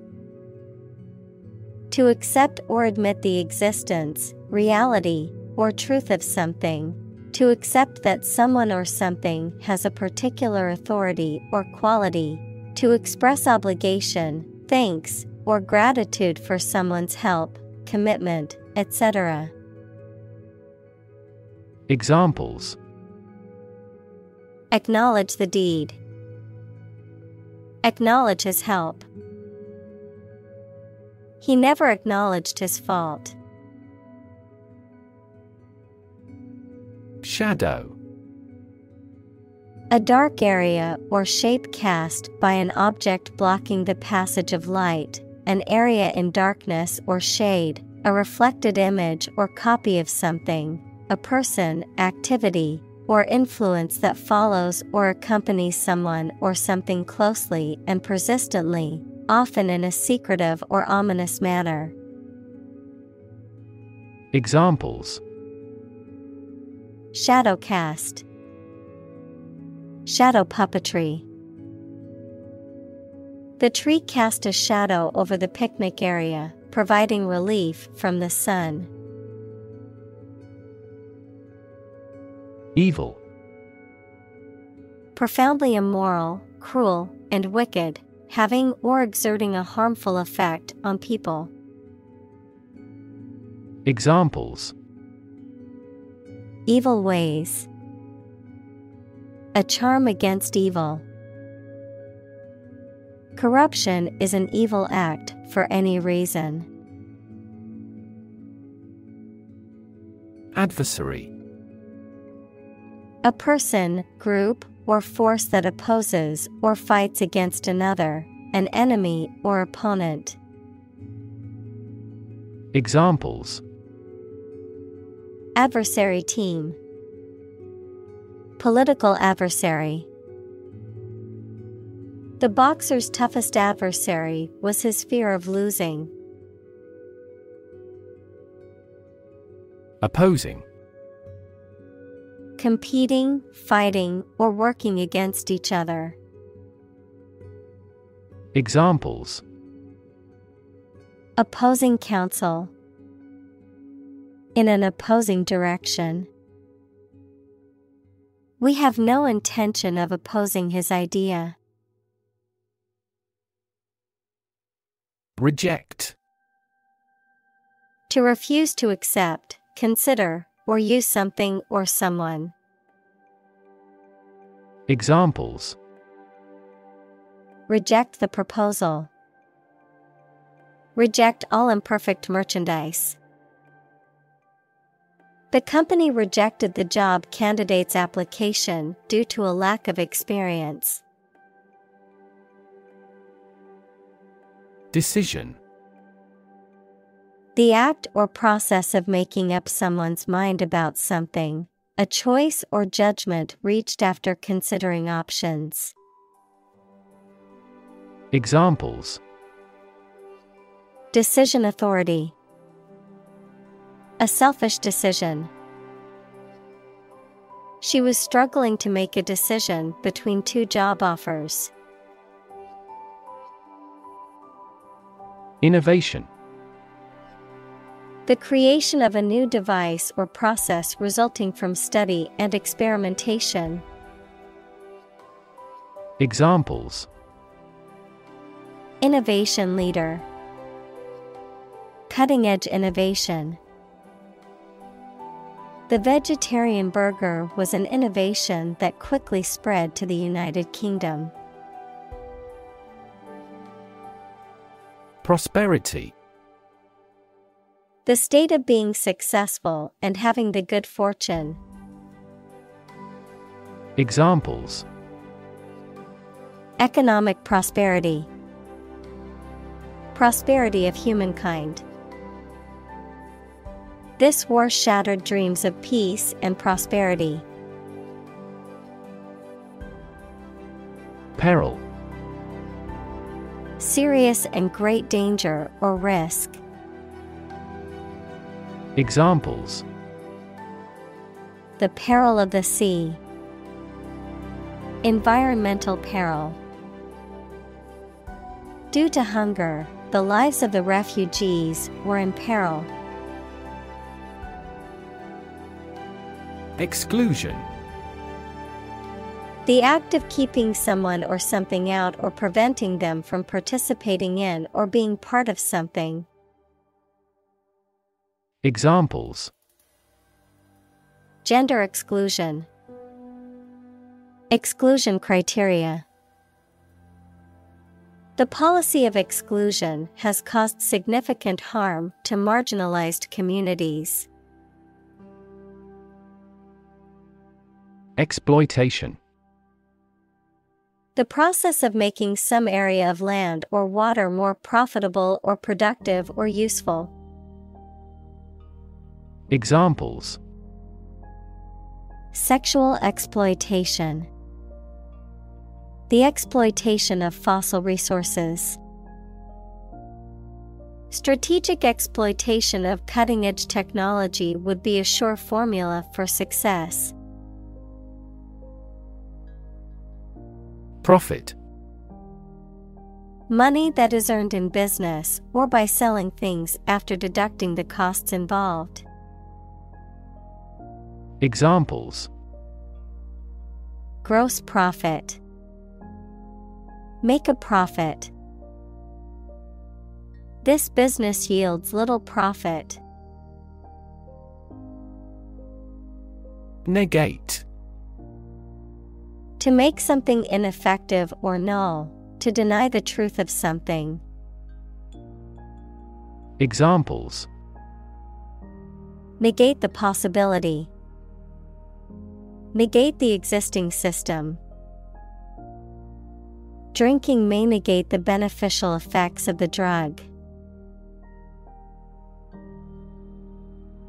Speaker 1: To accept or admit the existence, reality, or truth of something. To accept that someone or something has a particular authority or quality. To express obligation, thanks, or gratitude for someone's help, commitment, etc.
Speaker 2: Examples
Speaker 1: Acknowledge the deed. Acknowledge his help. He never acknowledged his fault.
Speaker 2: Shadow
Speaker 1: A dark area or shape cast by an object blocking the passage of light, an area in darkness or shade, a reflected image or copy of something, a person, activity, or influence that follows or accompanies someone or something closely and persistently, often in a secretive or ominous manner.
Speaker 2: Examples
Speaker 1: Shadow cast, Shadow puppetry. The tree cast a shadow over the picnic area, providing relief from the sun.
Speaker 2: Evil
Speaker 1: Profoundly immoral, cruel, and wicked, having or exerting a harmful effect on people.
Speaker 2: Examples
Speaker 1: Evil ways. A charm against evil. Corruption is an evil act for any reason.
Speaker 2: Adversary
Speaker 1: A person, group, or force that opposes or fights against another, an enemy or opponent.
Speaker 2: Examples
Speaker 1: Adversary team, Political adversary. The boxer's toughest adversary was his fear of losing.
Speaker 2: Opposing
Speaker 1: Competing, fighting, or working against each other.
Speaker 2: Examples
Speaker 1: Opposing counsel. In an opposing direction. We have no intention of opposing his idea.
Speaker 2: Reject
Speaker 1: To refuse to accept, consider, or use something or someone.
Speaker 2: Examples
Speaker 1: Reject the proposal. Reject all imperfect merchandise. The company rejected the job candidate's application due to a lack of experience.
Speaker 2: Decision
Speaker 1: The act or process of making up someone's mind about something, a choice or judgment reached after considering options.
Speaker 2: Examples
Speaker 1: Decision authority. A selfish decision. She was struggling to make a decision between two job offers.
Speaker 2: Innovation
Speaker 1: The creation of a new device or process resulting from study and experimentation.
Speaker 2: Examples
Speaker 1: Innovation leader. Cutting edge innovation. The vegetarian burger was an innovation that quickly spread to the United Kingdom.
Speaker 2: Prosperity
Speaker 1: The state of being successful and having the good fortune.
Speaker 2: Examples
Speaker 1: Economic prosperity. Prosperity of humankind. This war shattered dreams of peace and prosperity.
Speaker 2: Peril
Speaker 1: Serious and great danger or risk.
Speaker 2: Examples
Speaker 1: The peril of the sea. Environmental peril. Due to hunger, the lives of the refugees were in peril.
Speaker 2: Exclusion
Speaker 1: The act of keeping someone or something out or preventing them from participating in or being part of something.
Speaker 2: Examples
Speaker 1: Gender exclusion. Exclusion criteria. The policy of exclusion has caused significant harm to marginalized communities.
Speaker 2: Exploitation
Speaker 1: The process of making some area of land or water more profitable or productive or useful.
Speaker 2: Examples
Speaker 1: Sexual exploitation. The exploitation of fossil resources. Strategic exploitation of cutting edge technology would be a sure formula for success.
Speaker 2: Profit
Speaker 1: Money that is earned in business or by selling things after deducting the costs involved.
Speaker 2: Examples
Speaker 1: Gross profit. Make a profit. This business yields little profit.
Speaker 2: Negate
Speaker 1: To make something ineffective or null, to deny the truth of something.
Speaker 2: Examples
Speaker 1: Negate the possibility. Negate the existing system. Drinking may negate the beneficial effects of the drug.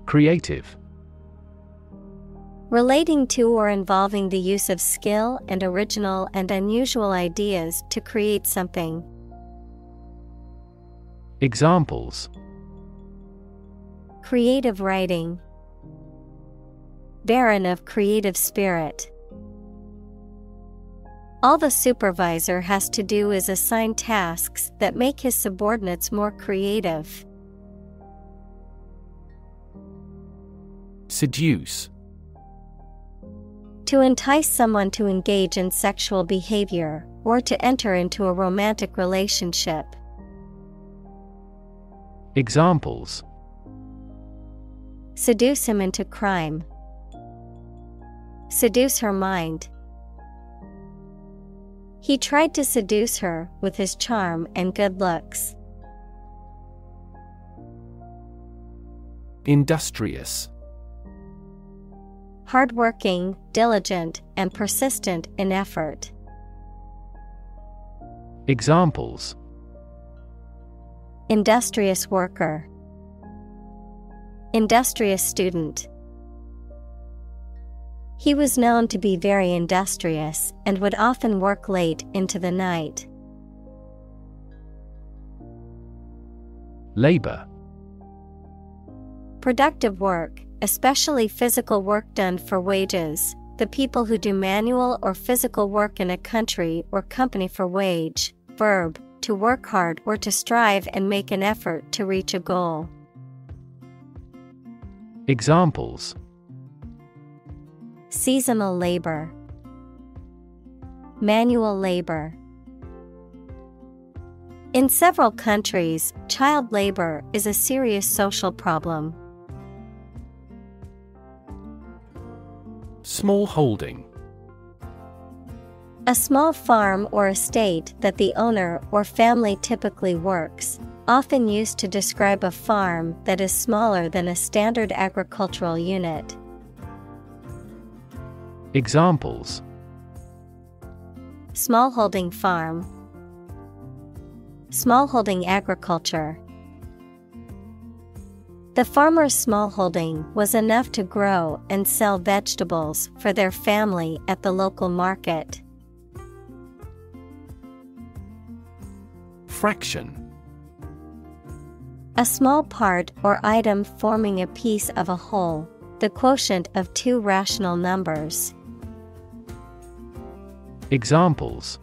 Speaker 2: Creative
Speaker 1: Relating to or involving the use of skill and original and unusual ideas to create something.
Speaker 2: Examples
Speaker 1: Creative writing. Barren of creative spirit. All the supervisor has to do is assign tasks that make his subordinates more creative.
Speaker 2: Seduce
Speaker 1: To entice someone to engage in sexual behavior or to enter into a romantic relationship.
Speaker 2: Examples
Speaker 1: Seduce him into crime. Seduce her mind. He tried to seduce her with his charm and good looks.
Speaker 2: Industrious
Speaker 1: Hardworking, diligent, and persistent in effort.
Speaker 2: Examples
Speaker 1: Industrious worker. Industrious student. He was known to be very industrious and would often work late into the night.
Speaker 2: Labor
Speaker 1: Productive work, especially physical work done for wages, the people who do manual or physical work in a country or company for wage, verb, to work hard or to strive and make an effort to reach a goal.
Speaker 2: Examples
Speaker 1: Seasonal labor, Manual labor. In several countries, child labor is a serious social problem.
Speaker 2: Small holding
Speaker 1: A small farm or estate that the owner or family typically works, often used to describe a farm that is smaller than a standard agricultural unit.
Speaker 2: Examples
Speaker 1: Smallholding farm, Smallholding agriculture. The farmer's smallholding was enough to grow and sell vegetables for their family at the local market.
Speaker 2: Fraction
Speaker 1: A small part or item forming a piece of a whole, the quotient of two rational numbers.
Speaker 2: Examples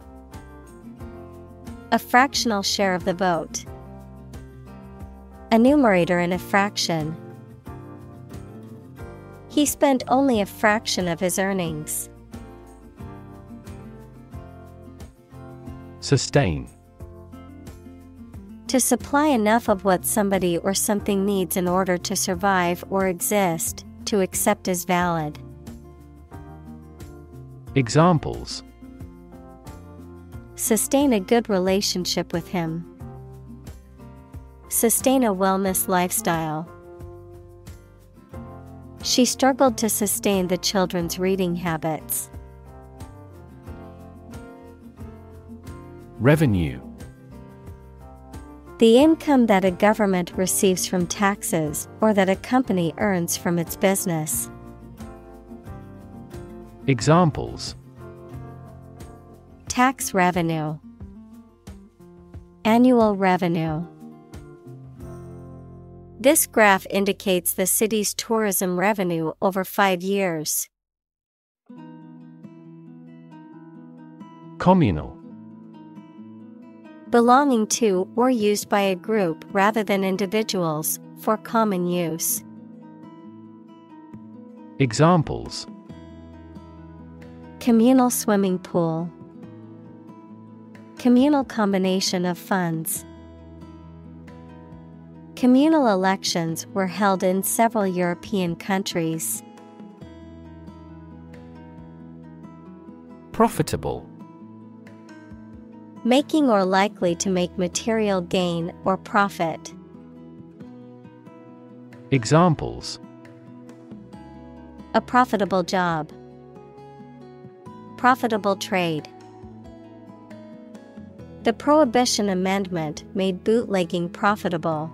Speaker 1: A fractional share of the vote. A numerator in a fraction. He spent only a fraction of his earnings.
Speaker 2: Sustain
Speaker 1: To supply enough of what somebody or something needs in order to survive or exist, to accept as valid.
Speaker 2: Examples
Speaker 1: Sustain a good relationship with him. Sustain a wellness lifestyle. She struggled to sustain the children's reading habits.
Speaker 2: Revenue
Speaker 1: The income that a government receives from taxes or that a company earns from its business.
Speaker 2: Examples
Speaker 1: Tax revenue, Annual revenue. This graph indicates the city's tourism revenue over five years.
Speaker 2: Communal
Speaker 1: Belonging to or used by a group rather than individuals, for common use.
Speaker 2: Examples
Speaker 1: Communal swimming pool, Communal combination of funds. Communal elections were held in several European countries.
Speaker 2: Profitable
Speaker 1: Making or likely to make material gain or profit.
Speaker 2: Examples
Speaker 1: A profitable job. Profitable trade. The Prohibition Amendment made bootlegging profitable.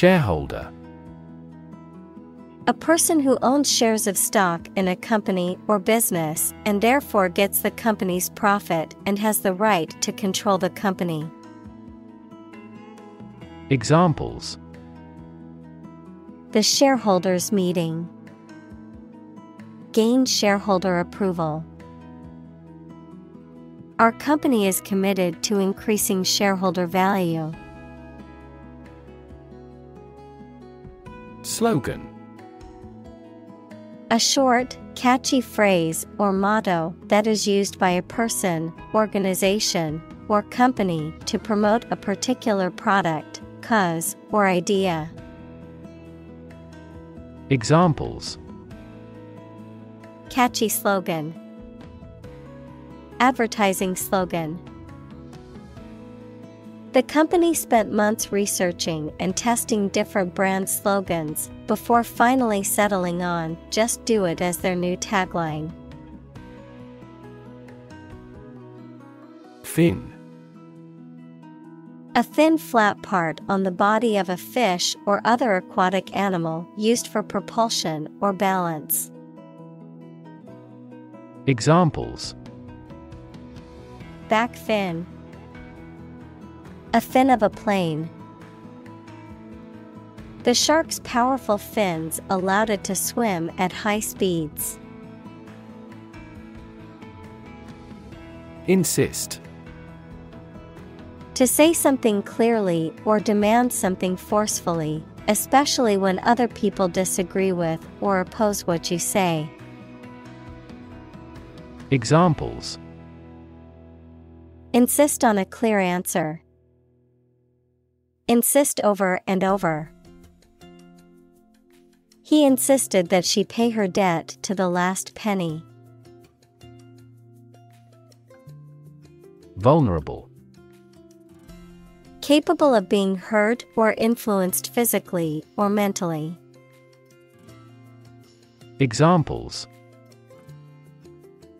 Speaker 2: Shareholder
Speaker 1: A person who owns shares of stock in a company or business and therefore gets the company's profit and has the right to control the company.
Speaker 2: Examples
Speaker 1: The shareholders' meeting. Gain shareholder approval. Our company is committed to increasing shareholder value.
Speaker 2: Slogan
Speaker 1: A short, catchy phrase or motto that is used by a person, organization, or company to promote a particular product, cause, or idea.
Speaker 2: Examples
Speaker 1: Catchy slogan. Advertising slogan. The company spent months researching and testing different brand slogans before finally settling on Just Do It as their new tagline.
Speaker 2: Fin
Speaker 1: A thin flat part on the body of a fish or other aquatic animal used for propulsion or balance.
Speaker 2: Examples
Speaker 1: Back fin. A fin of a plane. The shark's powerful fins allowed it to swim at high speeds.
Speaker 2: Insist
Speaker 1: To say something clearly or demand something forcefully, especially when other people disagree with or oppose what you say.
Speaker 2: Examples
Speaker 1: Insist on a clear answer. Insist over and over. He insisted that she pay her debt to the last penny.
Speaker 2: Vulnerable
Speaker 1: Capable of being hurt or influenced physically or mentally.
Speaker 2: Examples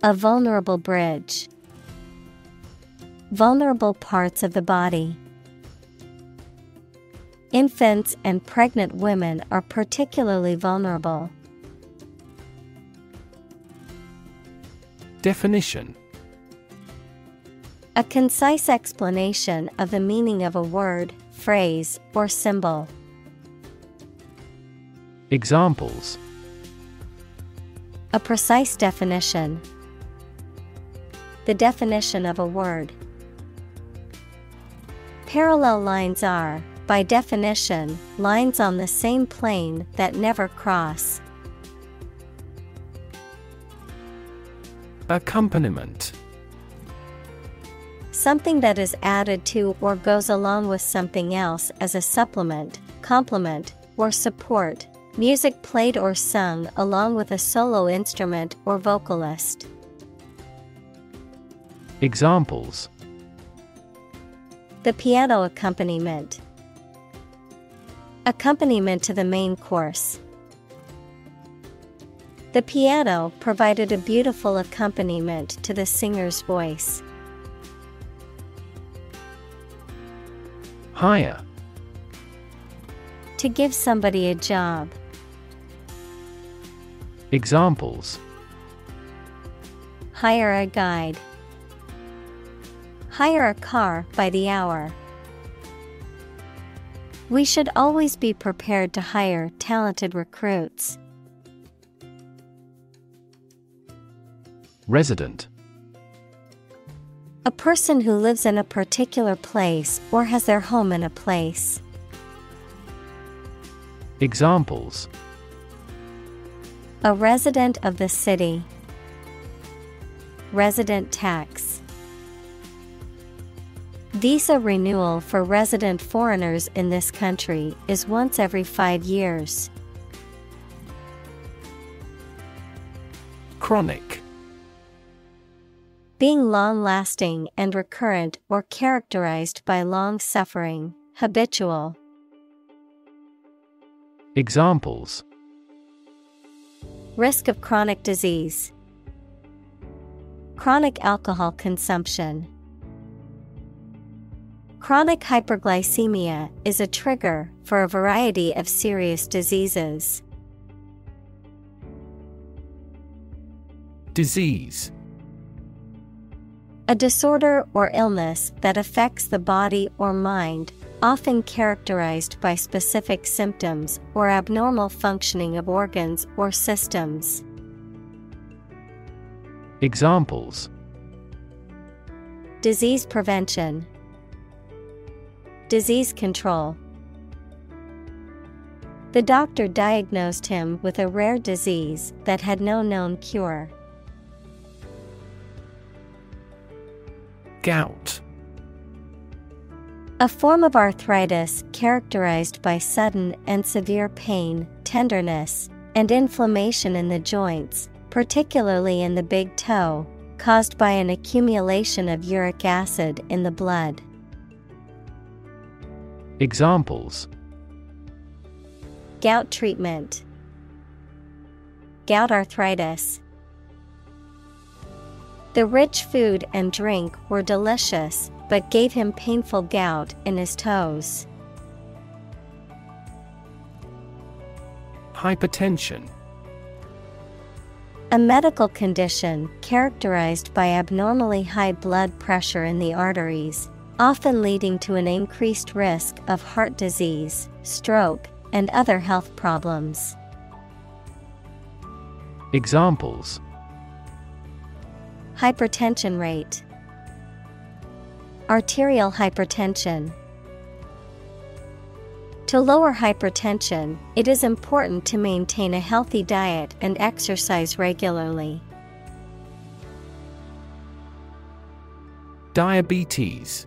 Speaker 1: A vulnerable bridge. Vulnerable parts of the body. Infants and pregnant women are particularly vulnerable.
Speaker 2: Definition
Speaker 1: A concise explanation of the meaning of a word, phrase, or symbol.
Speaker 2: Examples
Speaker 1: A precise definition. The definition of a word. Parallel lines are, by definition, lines on the same plane that never cross.
Speaker 2: Accompaniment
Speaker 1: Something that is added to or goes along with something else as a supplement, complement, or support, Music played or sung along with a solo instrument or vocalist.
Speaker 2: Examples
Speaker 1: The piano accompaniment, accompaniment to the main course. The piano provided a beautiful accompaniment to the singer's voice.
Speaker 2: Hire.
Speaker 1: To give somebody a job.
Speaker 2: Examples
Speaker 1: Hire a guide. Hire a car by the hour. We should always be prepared to hire talented recruits.
Speaker 2: Resident.
Speaker 1: A person who lives in a particular place or has their home in a place.
Speaker 2: Examples
Speaker 1: A resident of the city. Resident tax. Visa renewal for resident foreigners in this country is once every five years.
Speaker 2: Chronic.
Speaker 1: Being long lasting and recurrent or characterized by long suffering, habitual.
Speaker 2: Examples
Speaker 1: Risk of chronic disease, chronic alcohol consumption. Chronic hyperglycemia is a trigger for a variety of serious diseases.
Speaker 2: Disease.
Speaker 1: A disorder or illness that affects the body or mind, often characterized by specific symptoms or abnormal functioning of organs or systems.
Speaker 2: Examples
Speaker 1: Disease prevention, Disease control. The doctor diagnosed him with a rare disease that had no known cure.
Speaker 2: Gout.
Speaker 1: A form of arthritis characterized by sudden and severe pain, tenderness, and inflammation in the joints, particularly in the big toe, caused by an accumulation of uric acid in the blood.
Speaker 2: Examples
Speaker 1: Gout treatment, Gout arthritis. The rich food and drink were delicious, but gave him painful gout in his toes.
Speaker 2: Hypertension.
Speaker 1: A medical condition characterized by abnormally high blood pressure in the arteries, often leading to an increased risk of heart disease, stroke, and other health problems.
Speaker 2: Examples
Speaker 1: Hypertension rate, Arterial hypertension. To lower hypertension, it is important to maintain a healthy diet and exercise regularly.
Speaker 2: Diabetes.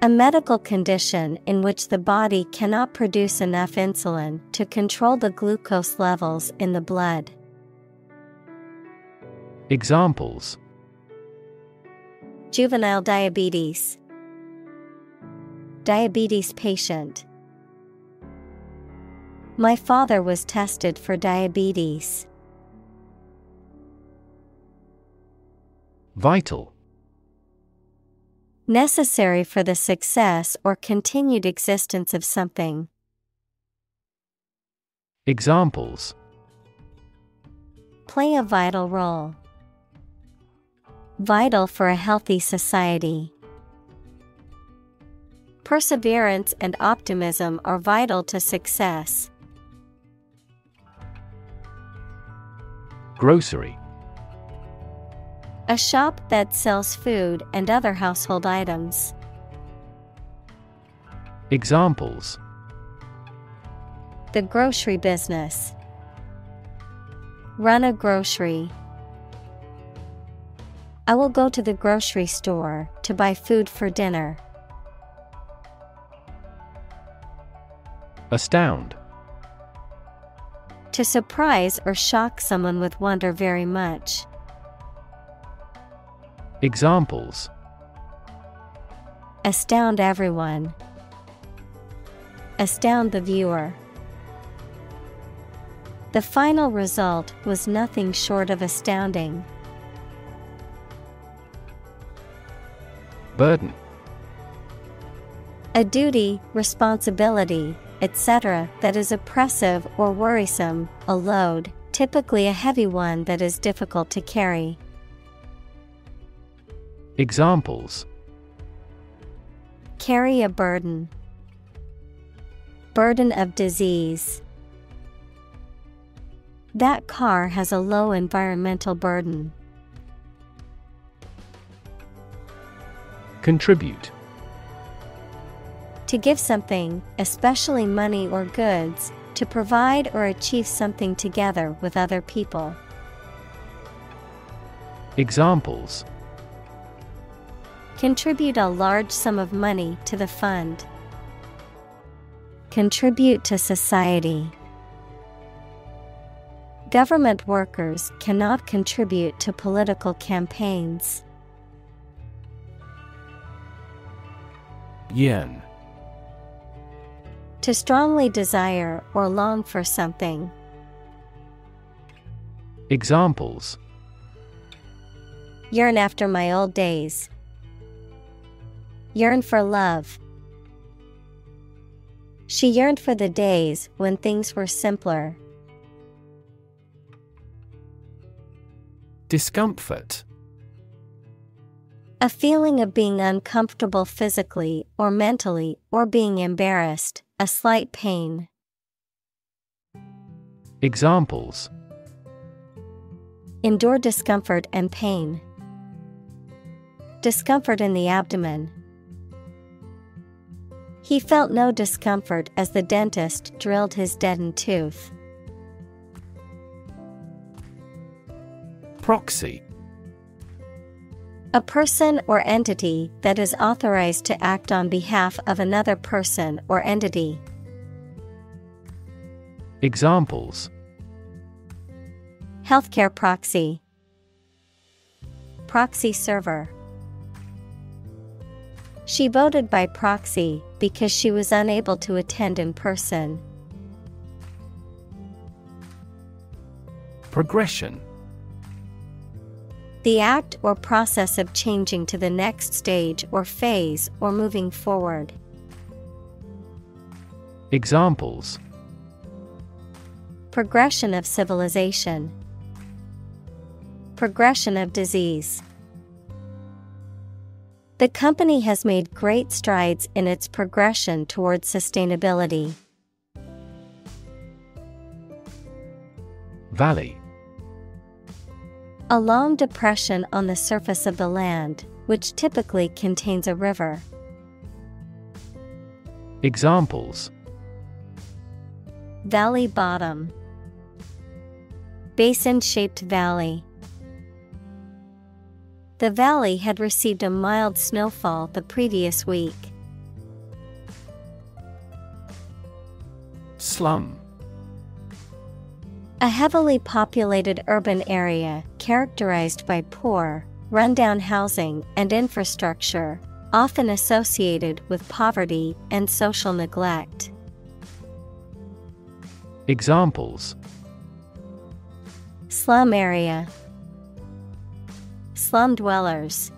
Speaker 1: A medical condition in which the body cannot produce enough insulin to control the glucose levels in the blood.
Speaker 2: Examples
Speaker 1: Juvenile diabetes, Diabetes patient. My father was tested for diabetes.
Speaker 2: Vital.
Speaker 1: Necessary for the success or continued existence of something.
Speaker 2: Examples
Speaker 1: Play a vital role. Vital for a healthy society. Perseverance and optimism are vital to success.
Speaker 2: Grocery.
Speaker 1: A shop that sells food and other household items.
Speaker 2: Examples
Speaker 1: The grocery business. Run a grocery. I will go to the grocery store to buy food for dinner.
Speaker 2: Astound.
Speaker 1: To surprise or shock someone with wonder very much.
Speaker 2: Examples
Speaker 1: Astound everyone. Astound the viewer. The final result was nothing short of astounding.
Speaker 2: Burden
Speaker 1: A duty, responsibility, etc., that is oppressive or worrisome, a load, typically a heavy one that is difficult to carry.
Speaker 2: Examples
Speaker 1: Carry a burden. Burden of disease. That car has a low environmental burden.
Speaker 2: Contribute
Speaker 1: To give something, especially money or goods, to provide or achieve something together with other people.
Speaker 2: Examples
Speaker 1: Contribute a large sum of money to the fund. Contribute to society. Government workers cannot contribute to political campaigns.
Speaker 2: Yen.
Speaker 1: To strongly desire or long for something.
Speaker 2: Examples
Speaker 1: Yearn after my old days. Yearn for love. She yearned for the days when things were simpler.
Speaker 2: Discomfort
Speaker 1: A feeling of being uncomfortable physically or mentally or being embarrassed, a slight pain.
Speaker 2: Examples
Speaker 1: Endure discomfort and pain. Discomfort in the abdomen. He felt no discomfort as the dentist drilled his deadened tooth.
Speaker 2: Proxy
Speaker 1: A person or entity that is authorized to act on behalf of another person or entity.
Speaker 2: Examples
Speaker 1: Healthcare proxy, Proxy server. She voted by proxy because she was unable to attend in person.
Speaker 2: Progression
Speaker 1: The act or process of changing to the next stage or phase or moving forward.
Speaker 2: Examples
Speaker 1: Progression of civilization. Progression of disease. The company has made great strides in its progression towards sustainability.
Speaker 2: Valley
Speaker 1: A long depression on the surface of the land, which typically contains a river.
Speaker 2: Examples
Speaker 1: Valley bottom. Basin shaped valley. The valley had received a mild snowfall the previous week.
Speaker 2: Slum
Speaker 1: A heavily populated urban area characterized by poor, rundown housing and infrastructure, often associated with poverty and social neglect.
Speaker 2: Examples
Speaker 1: Slum area, Slum dwellers.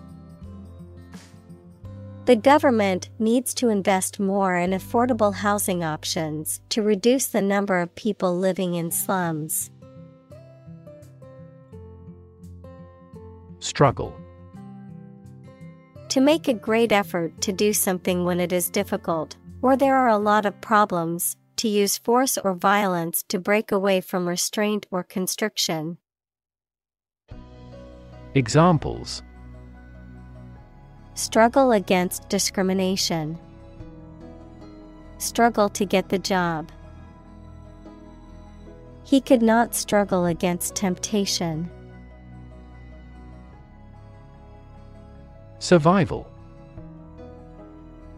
Speaker 1: The government needs to invest more in affordable housing options to reduce the number of people living in slums.
Speaker 2: Struggle
Speaker 1: To make a great effort to do something when it is difficult, or there are a lot of problems, to use force or violence to break away from restraint or constriction.
Speaker 2: Examples
Speaker 1: Struggle against discrimination. Struggle to get the job. He could not struggle against temptation.
Speaker 2: Survival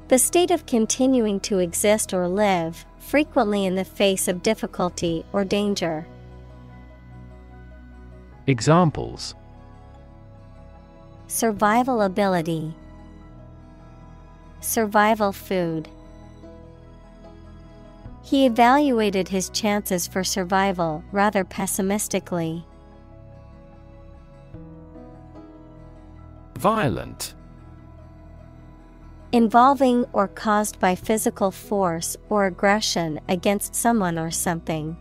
Speaker 1: The state of continuing to exist or live, frequently in the face of difficulty or danger.
Speaker 2: Examples
Speaker 1: Survival ability, Survival food. He evaluated his chances for survival rather pessimistically.
Speaker 2: Violent
Speaker 1: Involving or caused by physical force or aggression against someone or something.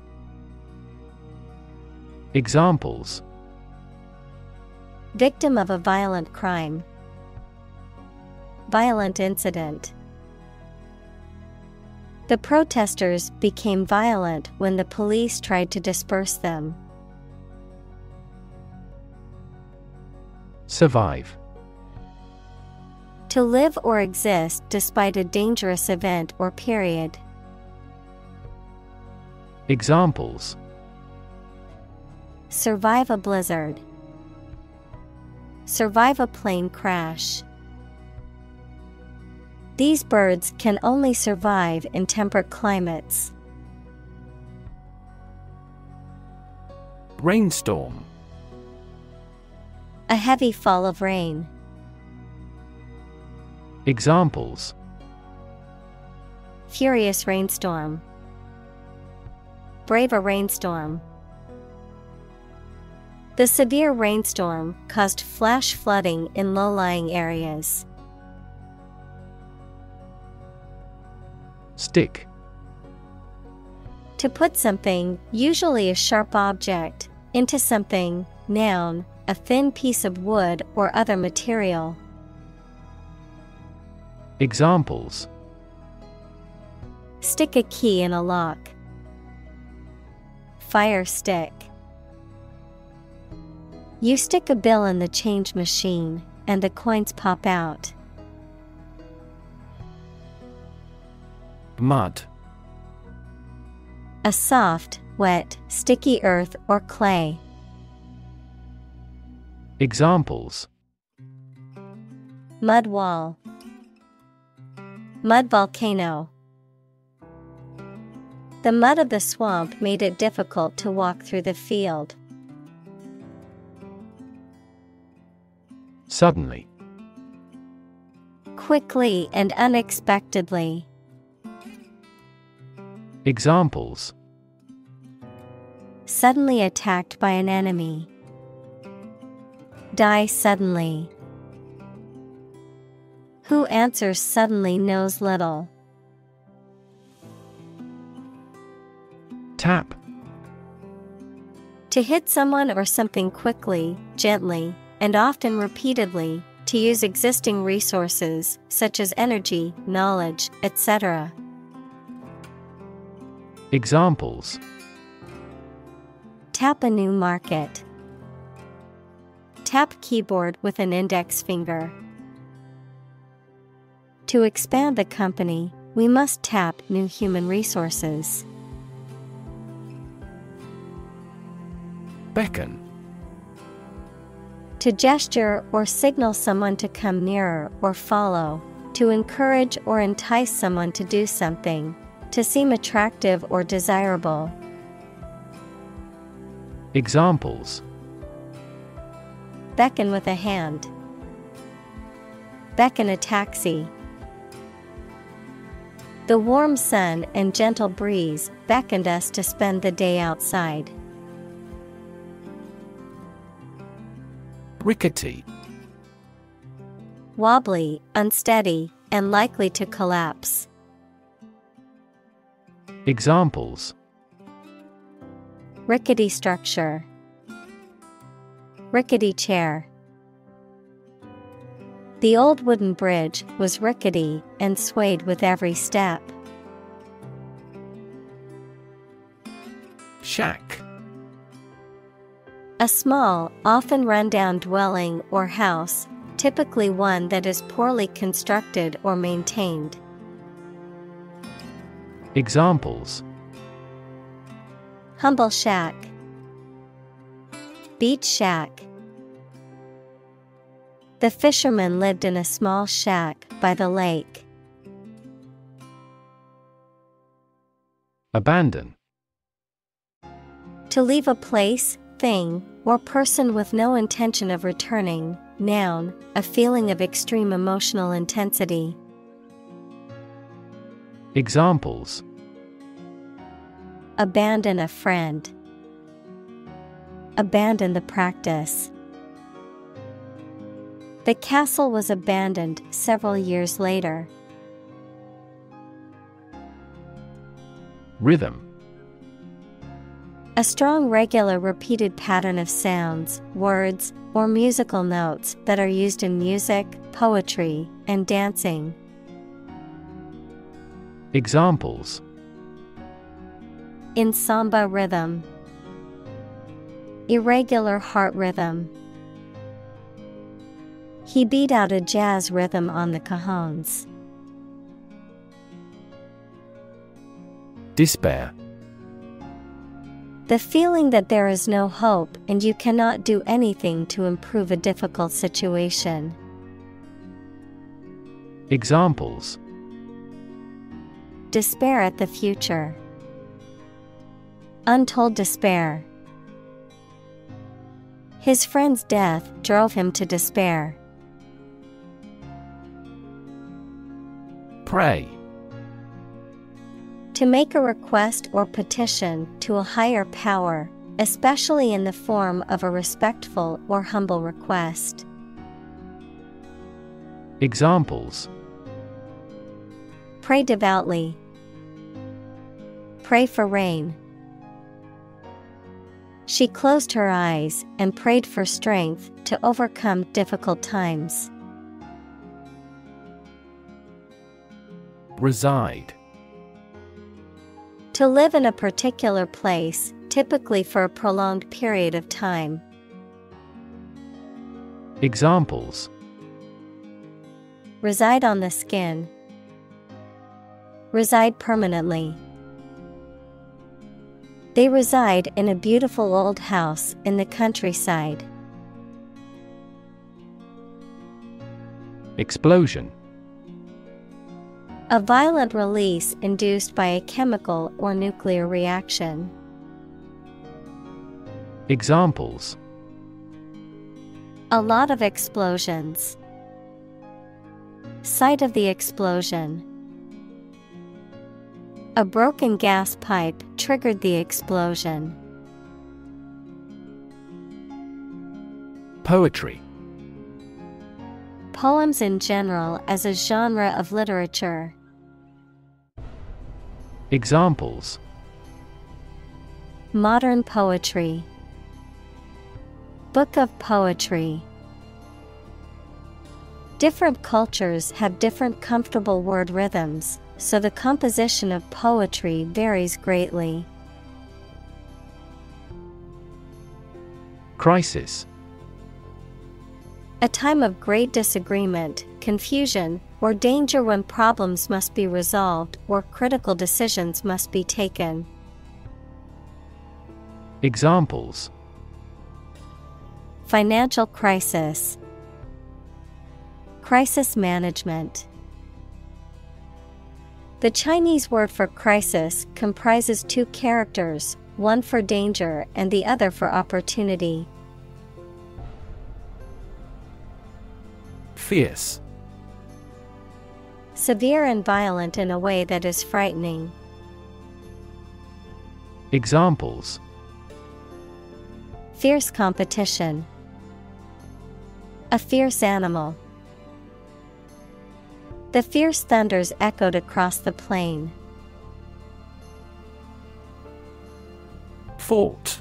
Speaker 2: Examples
Speaker 1: Victim of a violent crime. Violent incident. The protesters became violent when the police tried to disperse them.
Speaker 2: Survive
Speaker 1: To live or exist despite a dangerous event or period.
Speaker 2: Examples
Speaker 1: Survive a blizzard. Survive a plane crash. These birds can only survive in temperate climates.
Speaker 2: Rainstorm
Speaker 1: A heavy fall of rain.
Speaker 2: Examples
Speaker 1: Furious rainstorm. Brave a rainstorm. The severe rainstorm caused flash flooding in low lying areas.
Speaker 2: Stick
Speaker 1: To put something, usually a sharp object, into something, noun, a thin piece of wood or other material.
Speaker 2: Examples
Speaker 1: Stick a key in a lock. Fire stick. You stick a bill in the change machine, and the coins pop out.
Speaker 2: Mud
Speaker 1: A soft, wet, sticky earth or clay.
Speaker 2: Examples
Speaker 1: Mud wall. Mud volcano. The mud of the swamp made it difficult to walk through the field.
Speaker 2: Suddenly
Speaker 1: Quickly and unexpectedly.
Speaker 2: Examples
Speaker 1: Suddenly attacked by an enemy. Die suddenly. Who answers suddenly knows little.
Speaker 2: Tap
Speaker 1: To hit someone or something quickly, gently, and often repeatedly, to use existing resources such as energy, knowledge, etc.
Speaker 2: Examples
Speaker 1: Tap a new market. Tap keyboard with an index finger. To expand the company, we must tap new human resources.
Speaker 2: Beckon
Speaker 1: To gesture or signal someone to come nearer or follow, to encourage or entice someone to do something, to seem attractive or desirable.
Speaker 2: Examples
Speaker 1: Beckon with a hand. Beckon a taxi. The warm sun and gentle breeze beckoned us to spend the day outside.
Speaker 2: Rickety
Speaker 1: Wobbly, unsteady, and likely to collapse.
Speaker 2: Examples
Speaker 1: Rickety structure. Rickety chair. The old wooden bridge was rickety and swayed with every step.
Speaker 2: Shack
Speaker 1: A small, often run-down dwelling or house, typically one that is poorly constructed or maintained.
Speaker 2: Examples
Speaker 1: Humble shack. Beach shack. The fisherman lived in a small shack by the lake.
Speaker 2: Abandon
Speaker 1: To leave a place, thing, or person with no intention of returning. Noun, a feeling of extreme emotional intensity.
Speaker 2: Examples
Speaker 1: Abandon a friend. Abandon the practice. The castle was abandoned several years later.
Speaker 2: Rhythm
Speaker 1: A strong, regular, repeated pattern of sounds, words, or musical notes that are used in music, poetry, and dancing.
Speaker 2: Examples
Speaker 1: In samba rhythm, irregular heart rhythm. He beat out a jazz rhythm on the cajones.
Speaker 2: Despair
Speaker 1: The feeling that there is no hope and you cannot do anything to improve a difficult situation.
Speaker 2: Examples
Speaker 1: Despair at the future. Untold despair. His friend's death drove him to despair.
Speaker 2: Pray
Speaker 1: To make a request or petition to a higher power, especially in the form of a respectful or humble request.
Speaker 2: Examples
Speaker 1: Pray devoutly. Pray for rain. She closed her eyes and prayed for strength to overcome difficult times.
Speaker 2: Reside
Speaker 1: To live in a particular place, typically for a prolonged period of time.
Speaker 2: Examples
Speaker 1: Reside on the skin. Reside permanently. They reside in a beautiful old house in the countryside.
Speaker 2: Explosion
Speaker 1: A violent release induced by a chemical or nuclear reaction.
Speaker 2: Examples
Speaker 1: A lot of explosions. Site of the explosion. A broken gas pipe triggered the explosion.
Speaker 2: Poetry
Speaker 1: Poems in general as a genre of literature.
Speaker 2: Examples
Speaker 1: Modern poetry. Book of Poetry. Different cultures have different comfortable word rhythms, so the composition of poetry varies greatly.
Speaker 2: Crisis
Speaker 1: A time of great disagreement, confusion, or danger when problems must be resolved or critical decisions must be taken.
Speaker 2: Examples
Speaker 1: Financial crisis, Crisis management. The Chinese word for crisis comprises two characters, one for danger and the other for opportunity.
Speaker 2: Fierce
Speaker 1: Severe and violent in a way that is frightening.
Speaker 2: Examples
Speaker 1: Fierce competition. A fierce animal. The fierce thunders echoed across the plain.
Speaker 2: Fort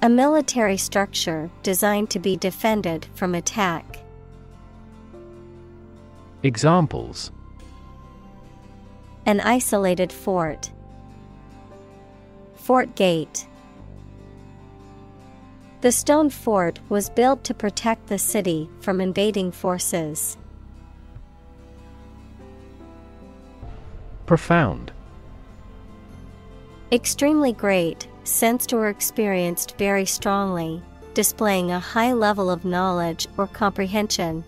Speaker 1: A military structure designed to be defended from attack.
Speaker 2: Examples
Speaker 1: An isolated fort. Fort Gate. The stone fort was built to protect the city from invading forces.
Speaker 2: Profound
Speaker 1: Extremely great, sensed or experienced very strongly, displaying a high level of knowledge or comprehension.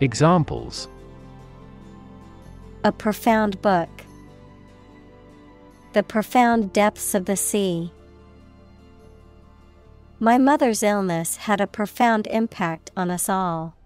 Speaker 2: Examples
Speaker 1: A profound book. The profound depths of the sea. My mother's illness had a profound impact on us all.